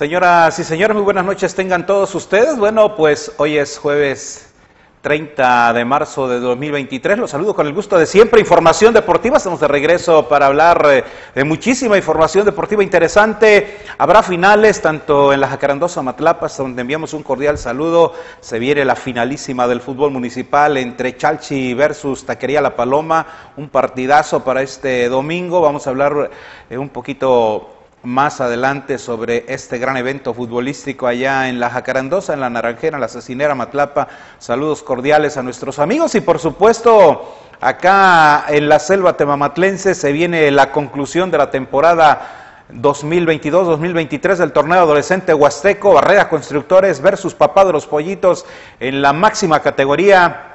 Señoras y señores, muy buenas noches tengan todos ustedes. Bueno, pues hoy es jueves 30 de marzo de 2023. Los saludo con el gusto de siempre. Información deportiva. Estamos de regreso para hablar eh, de muchísima información deportiva interesante. Habrá finales tanto en la Jacarandosa Matlapas, donde enviamos un cordial saludo. Se viene la finalísima del fútbol municipal entre Chalchi versus Taquería La Paloma. Un partidazo para este domingo. Vamos a hablar eh, un poquito más adelante sobre este gran evento futbolístico allá en la Jacarandosa, en la Naranjera, en la Cecinera Matlapa. Saludos cordiales a nuestros amigos y por supuesto acá en la selva temamatlense se viene la conclusión de la temporada 2022-2023 del torneo adolescente Huasteco, Barrera Constructores versus Papá de los Pollitos en la máxima categoría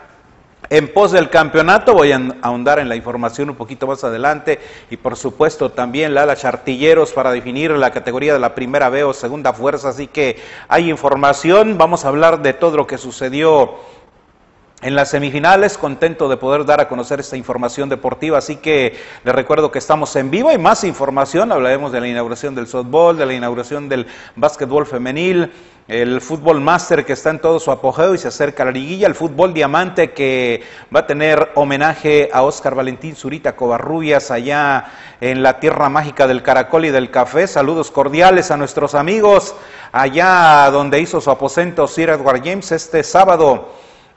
en pos del campeonato voy a ahondar en la información un poquito más adelante y por supuesto también la ala chartilleros para definir la categoría de la primera B o segunda fuerza, así que hay información, vamos a hablar de todo lo que sucedió en las semifinales, contento de poder dar a conocer esta información deportiva, así que les recuerdo que estamos en vivo, hay más información, hablaremos de la inauguración del softball, de la inauguración del básquetbol femenil, el fútbol máster que está en todo su apogeo y se acerca a la liguilla, el fútbol diamante que va a tener homenaje a Óscar Valentín Zurita Covarrubias allá en la tierra mágica del caracol y del café. Saludos cordiales a nuestros amigos allá donde hizo su aposento Sir Edward James este sábado.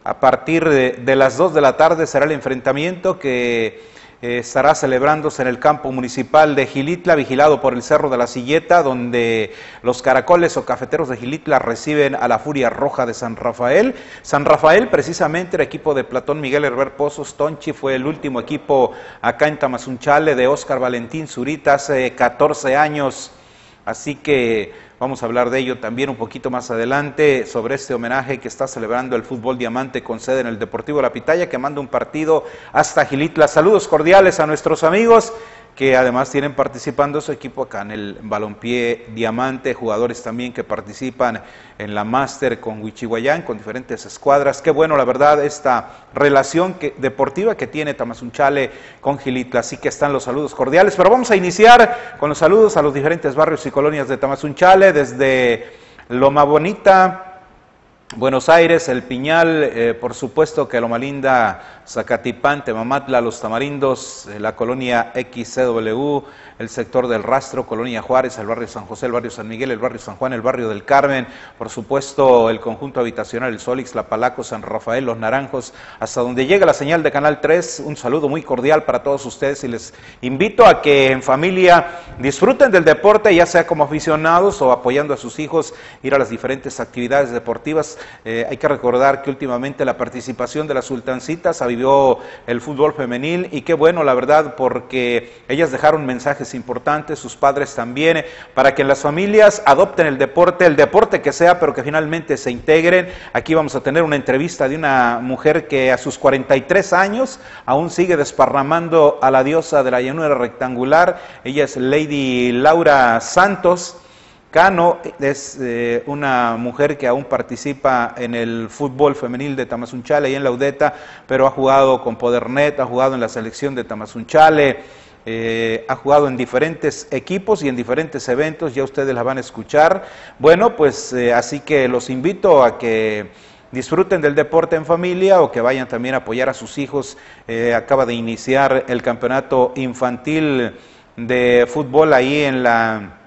A partir de, de las 2 de la tarde será el enfrentamiento que eh, estará celebrándose en el campo municipal de Gilitla, vigilado por el Cerro de la Silleta, donde los caracoles o cafeteros de Gilitla reciben a la Furia Roja de San Rafael. San Rafael, precisamente el equipo de Platón Miguel Herber Pozos Tonchi, fue el último equipo acá en Tamazunchale de Óscar Valentín Zurita hace 14 años. Así que Vamos a hablar de ello también un poquito más adelante sobre este homenaje que está celebrando el Fútbol Diamante con sede en el Deportivo La Pitaya, que manda un partido hasta Gilitla. Saludos cordiales a nuestros amigos que además tienen participando su equipo acá en el balompié Diamante, jugadores también que participan en la máster con Huichihuayán, con diferentes escuadras. Qué bueno, la verdad, esta relación deportiva que tiene Tamazunchale con Gilitla. Así que están los saludos cordiales. Pero vamos a iniciar con los saludos a los diferentes barrios y colonias de Tamazunchale, desde Loma Bonita, Buenos Aires, El Piñal, eh, por supuesto que Loma Linda, Zacatipán, Temamatla, Los Tamarindos, eh, la colonia XCW, el sector del Rastro, Colonia Juárez, el barrio San José, el barrio San Miguel, el barrio San Juan, el barrio del Carmen, por supuesto el conjunto habitacional, el Solix, la Palaco, San Rafael, Los Naranjos, hasta donde llega la señal de Canal 3. Un saludo muy cordial para todos ustedes y les invito a que en familia disfruten del deporte, ya sea como aficionados o apoyando a sus hijos, ir a las diferentes actividades deportivas. Eh, hay que recordar que últimamente la participación de las sultancitas avivió el fútbol femenil y qué bueno, la verdad, porque ellas dejaron mensajes importantes, sus padres también, para que las familias adopten el deporte, el deporte que sea, pero que finalmente se integren. Aquí vamos a tener una entrevista de una mujer que a sus 43 años aún sigue desparramando a la diosa de la llanura rectangular. Ella es Lady Laura Santos. Cano es eh, una mujer que aún participa en el fútbol femenil de Tamazunchale y en la Udeta, pero ha jugado con Podernet, ha jugado en la selección de Tamazunchale, eh, ha jugado en diferentes equipos y en diferentes eventos, ya ustedes la van a escuchar. Bueno, pues eh, así que los invito a que disfruten del deporte en familia o que vayan también a apoyar a sus hijos. Acaba de iniciar el campeonato infantil de fútbol ahí en la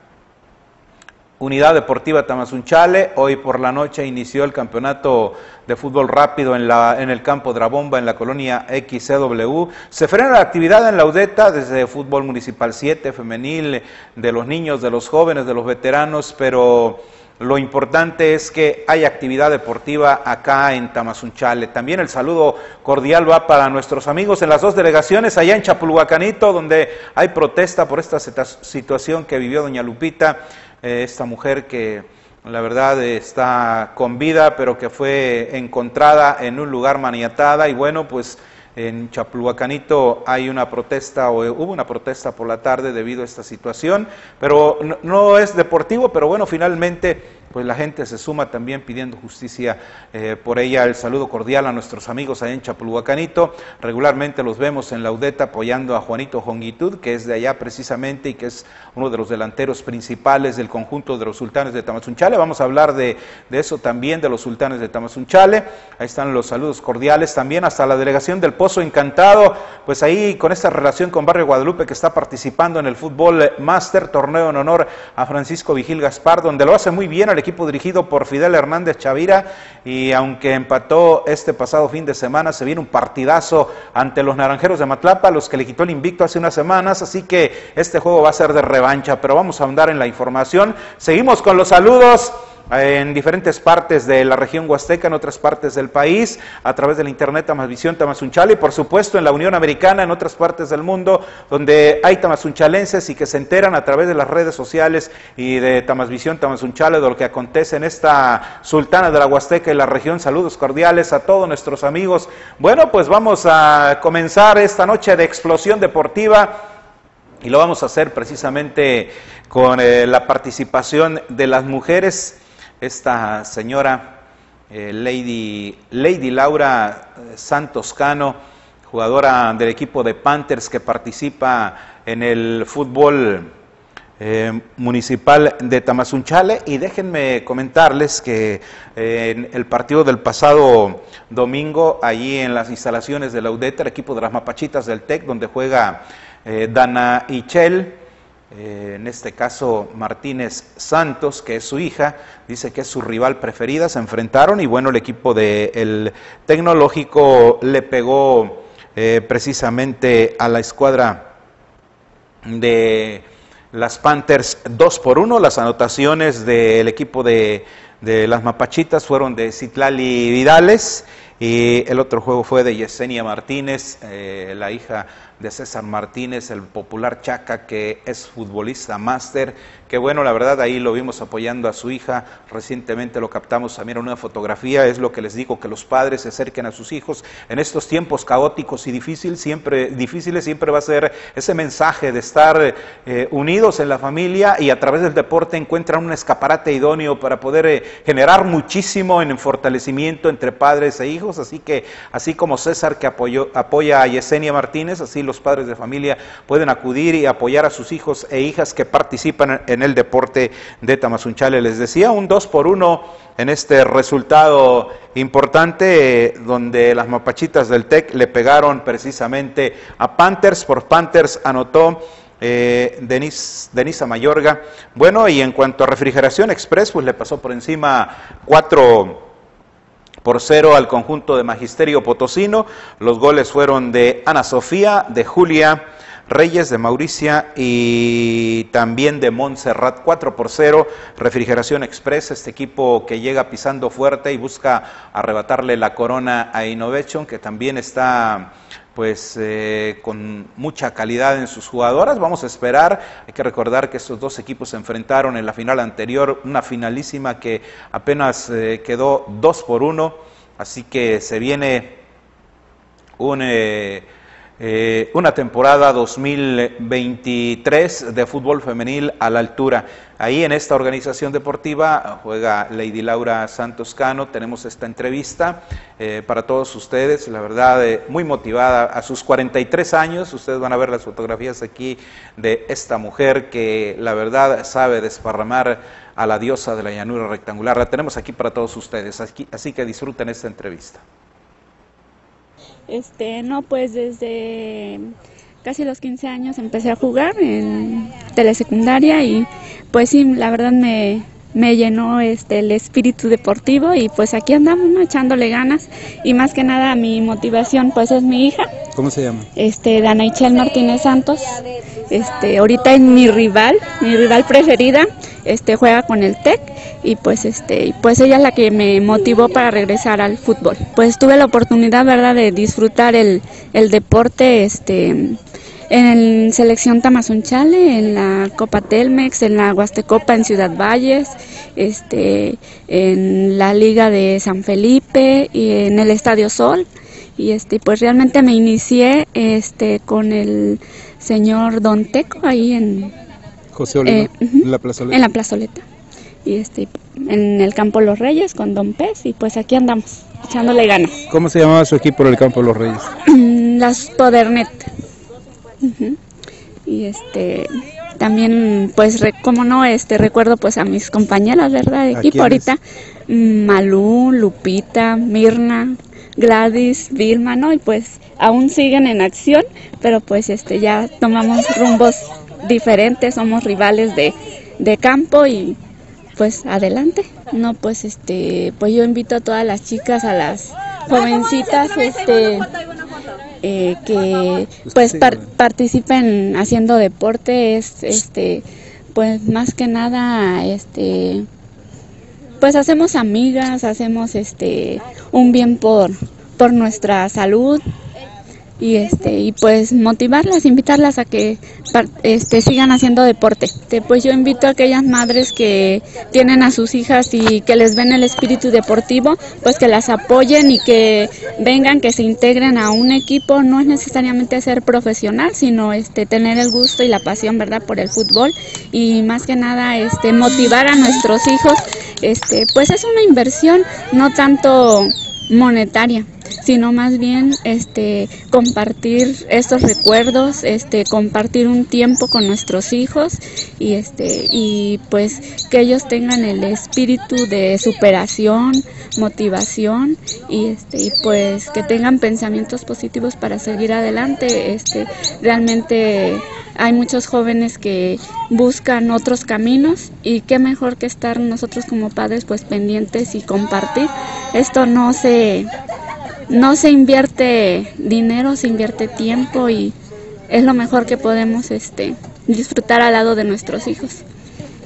Unidad Deportiva Tamazunchale. Hoy por la noche inició el campeonato de fútbol rápido en, la, en el campo Drabomba, en la colonia XCW. Se frena la actividad en la UDETA desde fútbol municipal 7, femenil, de los niños, de los jóvenes, de los veteranos, pero lo importante es que hay actividad deportiva acá en Tamazunchale. También el saludo cordial va para nuestros amigos en las dos delegaciones, allá en Chapulhuacanito, donde hay protesta por esta situación que vivió doña Lupita eh, esta mujer que la verdad está con vida, pero que fue encontrada en un lugar maniatada. Y bueno, pues en Chapulhuacanito hay una protesta o hubo una protesta por la tarde debido a esta situación, pero no, es deportivo, pero bueno, finalmente pues la gente se suma también pidiendo justicia eh, por ella. El saludo cordial a nuestros amigos allá en Chapulhuacanito. Regularmente los vemos en la UDETA apoyando a Juanito Jongitud, que es de allá precisamente y que es uno de los delanteros principales del conjunto de los sultanes de Tamazunchale. Vamos a hablar de, eso también, de los sultanes de Tamazunchale. Ahí están los saludos cordiales también hasta la delegación del Pozo Encantado, pues ahí con esta relación con Barrio Guadalupe que está participando en el fútbol Master, torneo en honor a Francisco Vigil Gaspar, donde lo hace muy bien equipo dirigido por Fidel Hernández Chavira. Y aunque empató este pasado fin de semana, se viene un partidazo ante los Naranjeros de Matlapa, los que le quitó el invicto hace unas semanas, así que este juego va a ser de revancha, pero vamos a ahondar en la información. Seguimos con los saludos en diferentes partes de la región huasteca, en otras partes del país, a través de la internet Tamazvisión Tamazunchale y por supuesto en la Unión Americana, en otras partes del mundo, donde hay tamazunchalenses y que se enteran a través de las redes sociales y de Tamazvisión Tamazunchale de lo que acontece en esta sultana de la Huasteca y la región. Saludos cordiales a todos nuestros amigos. Bueno, pues vamos a comenzar esta noche de explosión deportiva. Y lo vamos a hacer precisamente con eh, la participación de las mujeres esta señora eh, Lady, Lady Laura eh, Santos Cano, jugadora del equipo de Panthers que participa en el fútbol eh, municipal de Tamazunchale. Y déjenme comentarles que en el partido del pasado domingo, allí en las instalaciones de la UDETA, el equipo de las Mapachitas del TEC, donde juega Dana Ichel, eh, en este caso Martínez Santos, que es su hija, dice que es su rival preferida, se enfrentaron y bueno, el equipo del tecnológico le pegó eh, precisamente a la escuadra de las Panthers 2 por 1, las anotaciones del equipo de, de las Mapachitas fueron de Citlali Vidales y el otro juego fue de Yesenia Martínez, eh, la hija de César Martínez, el popular Chaca, que es futbolista máster, que bueno, la verdad ahí lo vimos apoyando a su hija, recientemente lo captamos también en una fotografía, es lo que les digo, que los padres se acerquen a sus hijos en estos tiempos caóticos y difíciles, siempre, difíciles, siempre va a ser ese mensaje de estar eh, unidos en la familia y a través del deporte encuentran un escaparate idóneo para poder eh, generar muchísimo en el fortalecimiento entre padres e hijos, así que así como César que apoya a Yesenia Martínez, así lo los padres de familia pueden acudir y apoyar a sus hijos e hijas que participan en el deporte de Tamazunchale. Les decía, un 2 por 1 en este resultado importante donde las mapachitas del TEC le pegaron precisamente a Panthers. Por Panthers anotó eh, Denis, Denisa Mayorga. Bueno, y en cuanto a refrigeración express, pues le pasó por encima cuatro por cero al conjunto de Magisterio Potosino. Los goles fueron de Ana Sofía, de Julia Reyes, de Mauricia y también de Montserrat. 4 por 0, Refrigeración Express, este equipo que llega pisando fuerte y busca arrebatarle la corona a Innovation, que también está pues eh, con mucha calidad en sus jugadoras. Vamos a esperar, hay que recordar que estos dos equipos se enfrentaron en la final anterior, una finalísima que apenas eh, quedó 2 por 1, así que se viene un... Eh, eh, una temporada 2023 de fútbol femenil a la altura. Ahí en esta organización deportiva juega Lady Laura Santos Cano. Tenemos esta entrevista eh, para todos ustedes. La verdad, eh, muy motivada. A sus 43 años, ustedes van a ver las fotografías aquí de esta mujer que la verdad sabe desparramar a la diosa de la llanura rectangular. La tenemos aquí para todos ustedes. así que disfruten esta entrevista. Este, no, pues desde casi los 15 años empecé a jugar en telesecundaria y pues sí, la verdad me, me llenó este el espíritu deportivo y pues aquí andamos echándole ganas y más que nada mi motivación pues es mi hija. ¿Cómo se llama? Este Danaichel Martínez Santos. Este ahorita es mi rival, mi rival preferida, este juega con el TEC y pues este pues ella es la que me motivó para regresar al fútbol. Pues tuve la oportunidad, ¿verdad?, de disfrutar el, el deporte este en selección Tamazunchale, en la Copa Telmex, en la Huastecopa en Ciudad Valles, este, en la Liga de San Felipe y en el Estadio Sol. Y este, pues realmente me inicié este, con el señor Don Teco ahí en, José Oliva, eh, en la plazoleta. En la plazoleta. y este en el campo Los Reyes con Don Pez y pues aquí andamos echándole ganas. ¿Cómo se llamaba su equipo en el campo Los Reyes? Las Podernet. Y este también pues como no este recuerdo pues a mis compañeras verdad de equipo ahorita mm, Malú Lupita Mirna Gladys Vilma no y pues aún siguen en acción pero pues este ya tomamos rumbos diferentes somos rivales de, de campo y pues adelante no pues este pues yo invito a todas las chicas a las jovencitas este eh, que pues participen haciendo deporte es este pues más que nada este pues hacemos amigas hacemos este un bien por por nuestra salud y este y pues motivarlas, invitarlas a que este, sigan haciendo deporte. Este, pues yo invito a aquellas madres que tienen a sus hijas y que les ven el espíritu deportivo, pues que las apoyen y que vengan, que se integren a un equipo. No es necesariamente ser profesional, sino este tener el gusto y la pasión, verdad, por el fútbol y más que nada este motivar a nuestros hijos. Este, pues es una inversión, no tanto monetaria sino más bien este compartir estos recuerdos, este compartir un tiempo con nuestros hijos y este y pues que ellos tengan el espíritu de superación, motivación y este y pues que tengan pensamientos positivos para seguir adelante, este realmente hay muchos jóvenes que buscan otros caminos y qué mejor que estar nosotros como padres pues pendientes y compartir. Esto no se no se invierte dinero, se invierte tiempo y es lo mejor que podemos este, disfrutar al lado de nuestros hijos.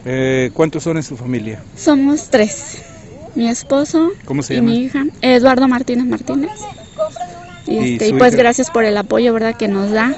Eh, ¿Cuántos son en su familia? Somos tres. Mi esposo y mi hija, Eduardo Martínez Martínez. Y, este, pues gracias por el apoyo verdad que nos da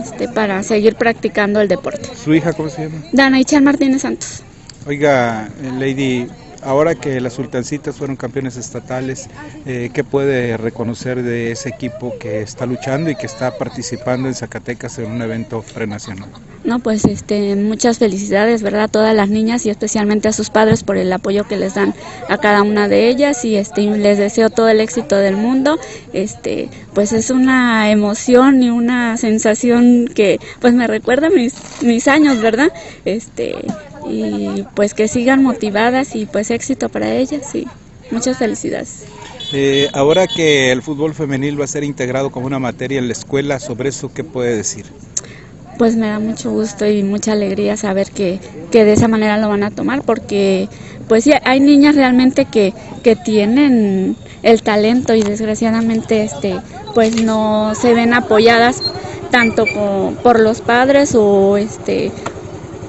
este, para seguir practicando el deporte. ¿Su hija cómo se llama? Dana Ichel Martínez Santos. Oiga, Lady, Ahora que las Sultancitas fueron campeones estatales, eh, ¿qué puede reconocer de ese equipo que está luchando y que está participando en Zacatecas en un evento prenacional? No, pues este, muchas felicidades, ¿verdad? A todas las niñas y especialmente a sus padres por el apoyo que les dan a cada una de ellas y este, les deseo todo el éxito del mundo. Este, pues es una emoción y una sensación que pues me recuerda mis, mis años, ¿verdad? Este, y pues que sigan motivadas y pues éxito para ellas y muchas felicidades. Eh, ahora que el fútbol femenil va a ser integrado como una materia en la escuela, sobre eso, ¿qué puede decir? Pues me da mucho gusto y mucha alegría saber que, que de esa manera lo van a tomar, porque pues sí, hay niñas realmente que, que tienen el talento y desgraciadamente este pues no se ven apoyadas tanto por los padres o este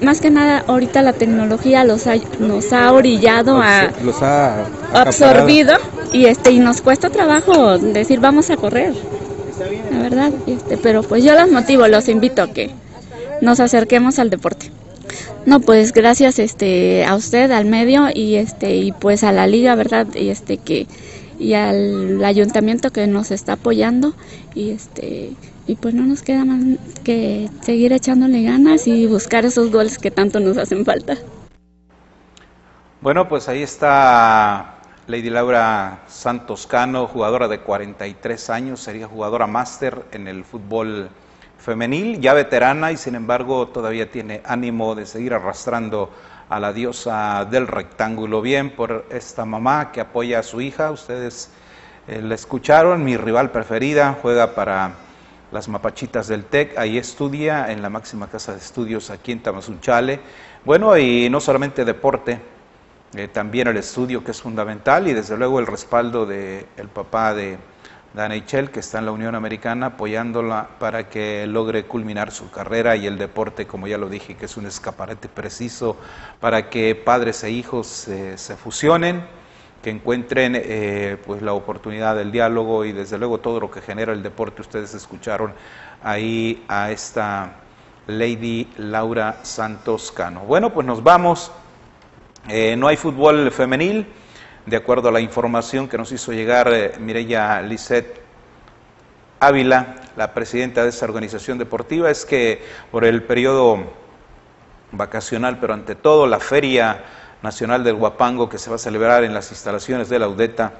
más que nada ahorita la tecnología los nos ha orillado a los ha absorbido y este y nos cuesta trabajo decir vamos a correr la verdad este pero pues yo los motivo los invito a que nos acerquemos al deporte. No pues gracias este a usted al medio y este y pues a la liga verdad y este que y al ayuntamiento que nos está apoyando y este y pues no nos queda más que seguir echándole ganas y buscar esos goles que tanto nos hacen falta. Bueno, pues ahí está Lady Laura Santos Cano, jugadora de 43 años, sería jugadora máster en el fútbol femenil, ya veterana y sin embargo todavía tiene ánimo de seguir arrastrando a la diosa del rectángulo. Bien por esta mamá que apoya a su hija, ustedes eh, la escucharon, mi rival preferida, juega para las mapachitas del TEC, ahí estudia en la máxima casa de estudios aquí en Tamazunchale. Bueno, y no solamente deporte, eh, también el estudio que es fundamental y desde luego el respaldo del el papá de Dana Ichel, que está en la Unión Americana, apoyándola para que logre culminar su carrera y el deporte, como ya lo dije, que es un escaparate preciso para que padres e hijos se fusionen que encuentren eh, pues la oportunidad del diálogo y desde luego todo lo que genera el deporte. Ustedes escucharon ahí a esta Lady Laura Santos Cano. Bueno, pues nos vamos. Eh, no hay fútbol femenil, de acuerdo a la información que nos hizo llegar eh, Mireya Lisset Ávila, la presidenta de esa organización deportiva, es que por el periodo vacacional, pero ante todo la feria Nacional del Huapango que se va a celebrar en las instalaciones de la UDETA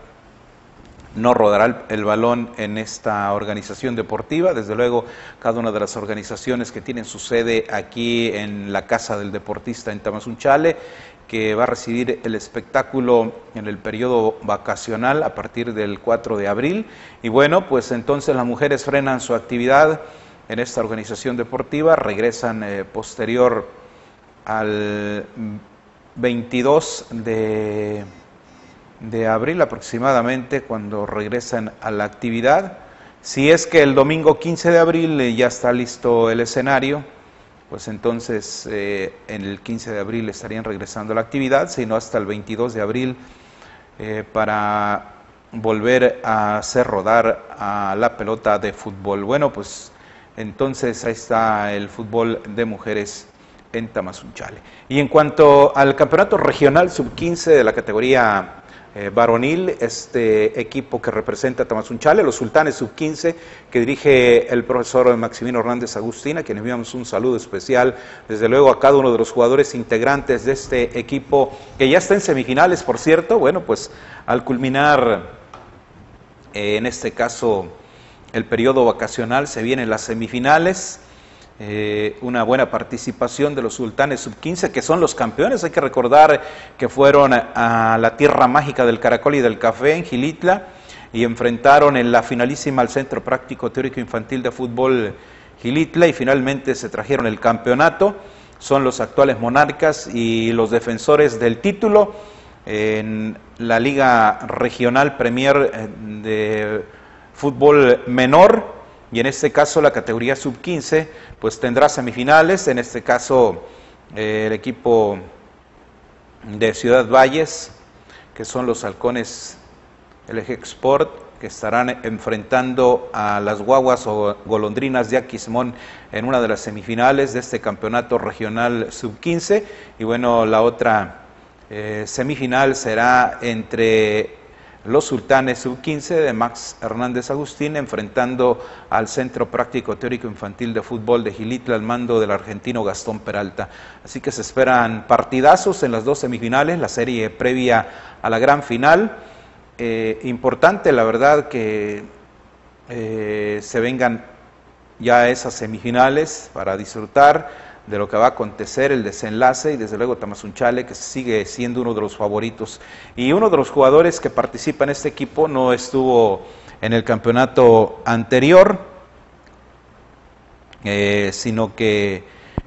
no rodará el, balón en esta organización deportiva. Desde luego, cada una de las organizaciones que tienen su sede aquí en la Casa del Deportista en Tamazunchale, que va a recibir el espectáculo en el periodo vacacional a partir del 4 de abril. Y bueno, pues entonces las mujeres frenan su actividad en esta organización deportiva, regresan eh, posterior al 22 de de abril aproximadamente cuando regresan a la actividad. Si es que el domingo 15 de abril eh, ya está listo el escenario, pues entonces eh, en el 15 de abril estarían regresando a la actividad, sino hasta el 22 de abril eh, para volver a hacer rodar a la pelota de fútbol. Bueno, pues entonces ahí está el fútbol de mujeres en Tamazunchale. Y en cuanto al campeonato regional sub-15 de la categoría eh, varonil, este equipo que representa a Tamazunchale, los Sultanes Sub-15, que dirige el profesor Maximino Hernández Agustina, a quien enviamos un saludo especial, desde luego a cada uno de los jugadores integrantes de este equipo, que ya está en semifinales, por cierto, bueno, pues al culminar, eh, en este caso, el periodo vacacional, se vienen las semifinales, eh, una buena participación de los sultanes sub-15, que son los campeones. Hay que recordar que fueron a, la tierra mágica del caracol y del café en Gilitla y enfrentaron en la finalísima al Centro Práctico Teórico Infantil de Fútbol Gilitla y finalmente se trajeron el campeonato. Son los actuales monarcas y los defensores del título en la Liga Regional Premier eh, de Fútbol Menor y en este caso la categoría sub-15 pues tendrá semifinales, en este caso eh, el equipo de Ciudad Valles, que son los halcones LG Export, que estarán enfrentando a las guaguas o golondrinas de Aquismón en una de las semifinales de este campeonato regional sub-15. Y bueno, la otra eh, semifinal será entre los sultanes sub-15 de Max Hernández Agustín enfrentando al Centro Práctico Teórico Infantil de Fútbol de Gilitla al mando del argentino Gastón Peralta. Así que se esperan partidazos en las dos semifinales, la serie previa a la gran final. Eh, importante, la verdad, que eh, se vengan ya esas semifinales para disfrutar de lo que va a acontecer, el desenlace y desde luego Tamazunchale que sigue siendo uno de los favoritos. Y uno de los jugadores que participa en este equipo no estuvo en el campeonato anterior, eh, sino que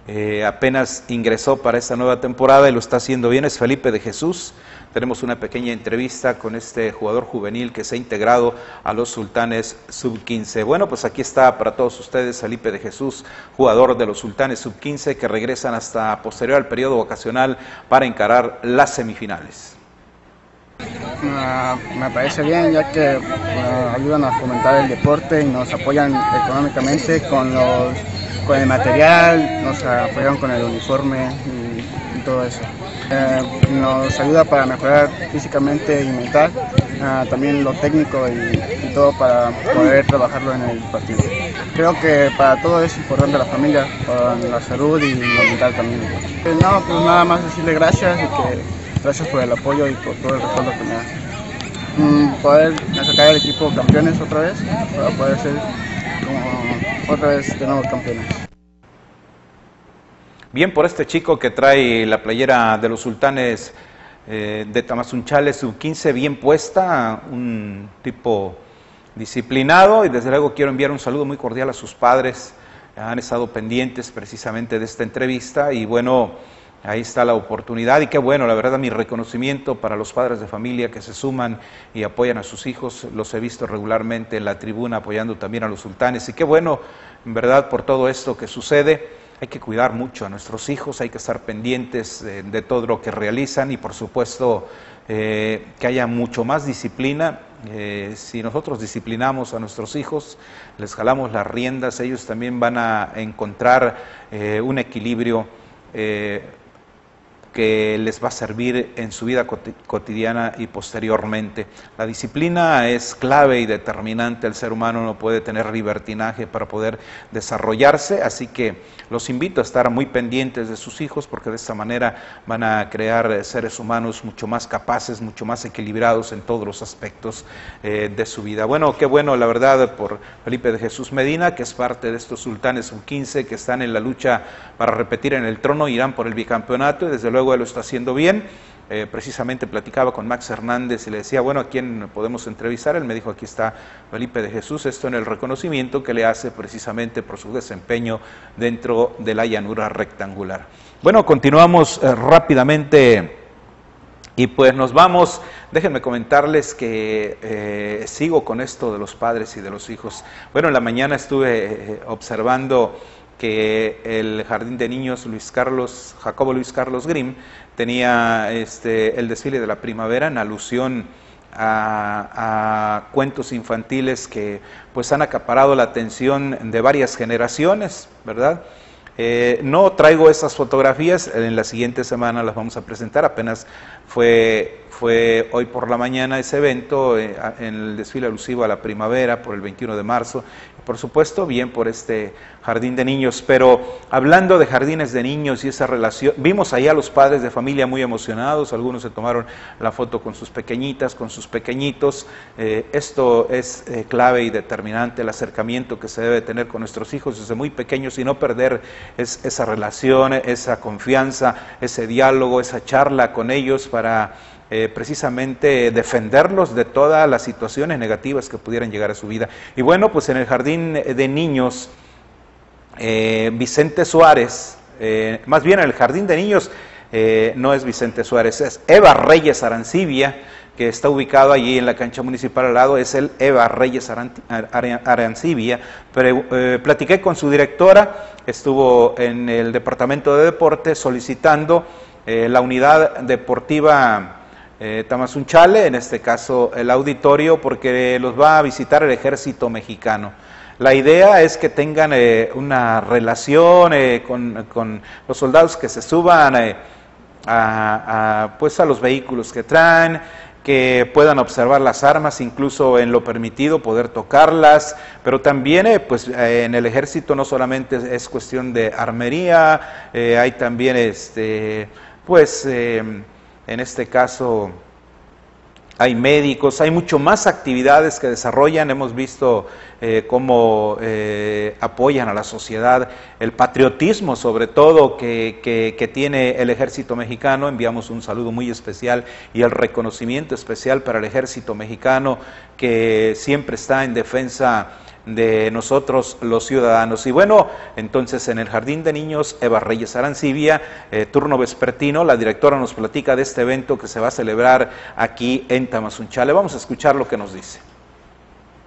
eh, apenas ingresó para esta nueva temporada y lo está haciendo bien, es Felipe de Jesús. Tenemos una pequeña entrevista con este jugador juvenil que se ha integrado a los Sultanes Sub-15. Bueno, pues aquí está para todos ustedes Felipe de Jesús, jugador de los Sultanes Sub-15 que regresan hasta posterior al periodo vacacional para encarar las semifinales. Ah, me parece bien ya que ah, ayudan a fomentar el deporte y nos apoyan económicamente con, con el material, nos apoyan con el uniforme y todo eso. Eh, nos ayuda para mejorar físicamente y mental, ah, también lo técnico y, todo para poder trabajarlo en el partido. Creo que para todo es importante la familia, para la salud y lo mental también. Eh, no, pues nada más decirle gracias y que gracias por el apoyo y por todo el respaldo que me da. Mm, poder sacar al equipo campeones otra vez, para poder ser otra vez de nuevo campeones. Bien por este chico que trae la playera de los sultanes eh, de Tamazunchale sub-15 bien puesta, un tipo disciplinado y desde luego quiero enviar un saludo muy cordial a sus padres, han estado pendientes precisamente de esta entrevista y bueno, ahí está la oportunidad y qué bueno, la verdad mi reconocimiento para los padres de familia que se suman y apoyan a sus hijos, los he visto regularmente en la tribuna apoyando también a los sultanes y qué bueno, en verdad, por todo esto que sucede. Hay que cuidar mucho a nuestros hijos, hay que estar pendientes de, todo lo que realizan y por supuesto eh, que haya mucho más disciplina. Eh, si nosotros disciplinamos a nuestros hijos, les jalamos las riendas, ellos también van a encontrar eh, un equilibrio que les va a servir en su vida cotidiana y posteriormente. La disciplina es clave y determinante. El ser humano no puede tener libertinaje para poder desarrollarse, así que los invito a estar muy pendientes de sus hijos porque de esta manera van a crear seres humanos mucho más capaces, mucho más equilibrados en todos los aspectos eh, de su vida. Bueno, qué bueno, la verdad, por Felipe de Jesús Medina, que es parte de estos sultanes sub-15 que están en la lucha para repetir en el trono, irán por el bicampeonato y desde luego lo está haciendo bien. Eh, precisamente platicaba con Max Hernández y le decía, bueno, ¿a quién podemos entrevistar? Él me dijo, aquí está Felipe de Jesús, esto en el reconocimiento que le hace precisamente por su desempeño dentro de la llanura rectangular. Bueno, continuamos eh, rápidamente y pues nos vamos, déjenme comentarles que eh, sigo con esto de los padres y de los hijos. Bueno, en la mañana estuve observando que el jardín de niños Luis Carlos, Jacobo Luis Carlos Grimm, tenía este, el desfile de la primavera en alusión a, cuentos infantiles que pues han acaparado la atención de varias generaciones, ¿verdad? Eh, no traigo esas fotografías, en la siguiente semana las vamos a presentar, apenas fue, fue hoy por la mañana ese evento eh, en el desfile alusivo a la primavera por el 21 de marzo, por supuesto, bien por este jardín de niños, pero hablando de jardines de niños y esa relación, vimos ahí a los padres de familia muy emocionados, algunos se tomaron la foto con sus pequeñitas, con sus pequeñitos, eh, esto es eh, clave y determinante, el acercamiento que se debe tener con nuestros hijos desde muy pequeños y no perder esa relación, esa confianza, ese diálogo, esa charla con ellos para eh, precisamente defenderlos de todas las situaciones negativas que pudieran llegar a su vida. Y bueno, pues en el jardín de niños, eh, Vicente Suárez, eh, más bien en el jardín de niños, no es Vicente Suárez, es Eva Reyes Arancibia, que está ubicado allí en la cancha municipal al lado, es el Eva Reyes Arancibia. Pero, platiqué con su directora, estuvo en el departamento de deportes solicitando la unidad deportiva eh, Tamazunchale, en este caso el auditorio, porque los va a visitar el ejército mexicano. La idea es que tengan eh, una relación eh, con, los soldados que se suban eh, a, pues a los vehículos que traen, que puedan observar las armas, incluso en lo permitido poder tocarlas, pero también pues en el ejército no solamente es, cuestión de armería, hay también este pues en este caso hay médicos, hay mucho más actividades que desarrollan, hemos visto eh, cómo eh, apoyan a la sociedad, el patriotismo sobre todo que, que, tiene el ejército mexicano, enviamos un saludo muy especial y el reconocimiento especial para el ejército mexicano que siempre está en defensa de nosotros los ciudadanos. Y bueno, entonces en el Jardín de Niños Eva Reyes Arancibia, eh, turno vespertino, la directora nos platica de este evento que se va a celebrar aquí en Tamazunchale. Vamos a escuchar lo que nos dice.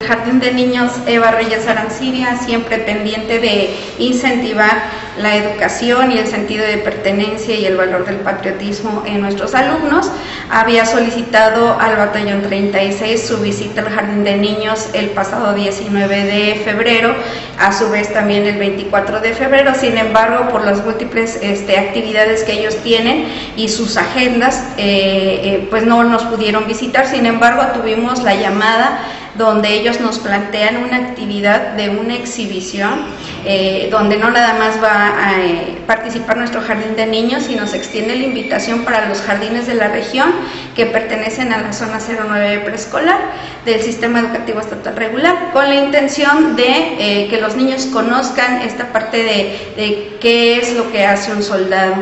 Jardín de Niños Eva Reyes Arancibia, siempre pendiente de incentivar la educación y el sentido de pertenencia y el valor del patriotismo en nuestros alumnos. Había solicitado al Batallón 36 su visita al Jardín de Niños el pasado 19 de febrero, a su vez también el 24 de febrero. Sin embargo, por las múltiples este, actividades que ellos tienen y sus agendas, eh, eh, pues no nos pudieron visitar. Sin embargo, tuvimos la llamada donde ellos nos plantean una actividad de una exhibición, eh, donde no nada más va a eh, participar nuestro jardín de niños, y nos extiende la invitación para los jardines de la región que pertenecen a la zona 09 preescolar del sistema educativo estatal regular, con la intención de eh, que los niños conozcan esta parte de, de qué es lo que hace un soldado,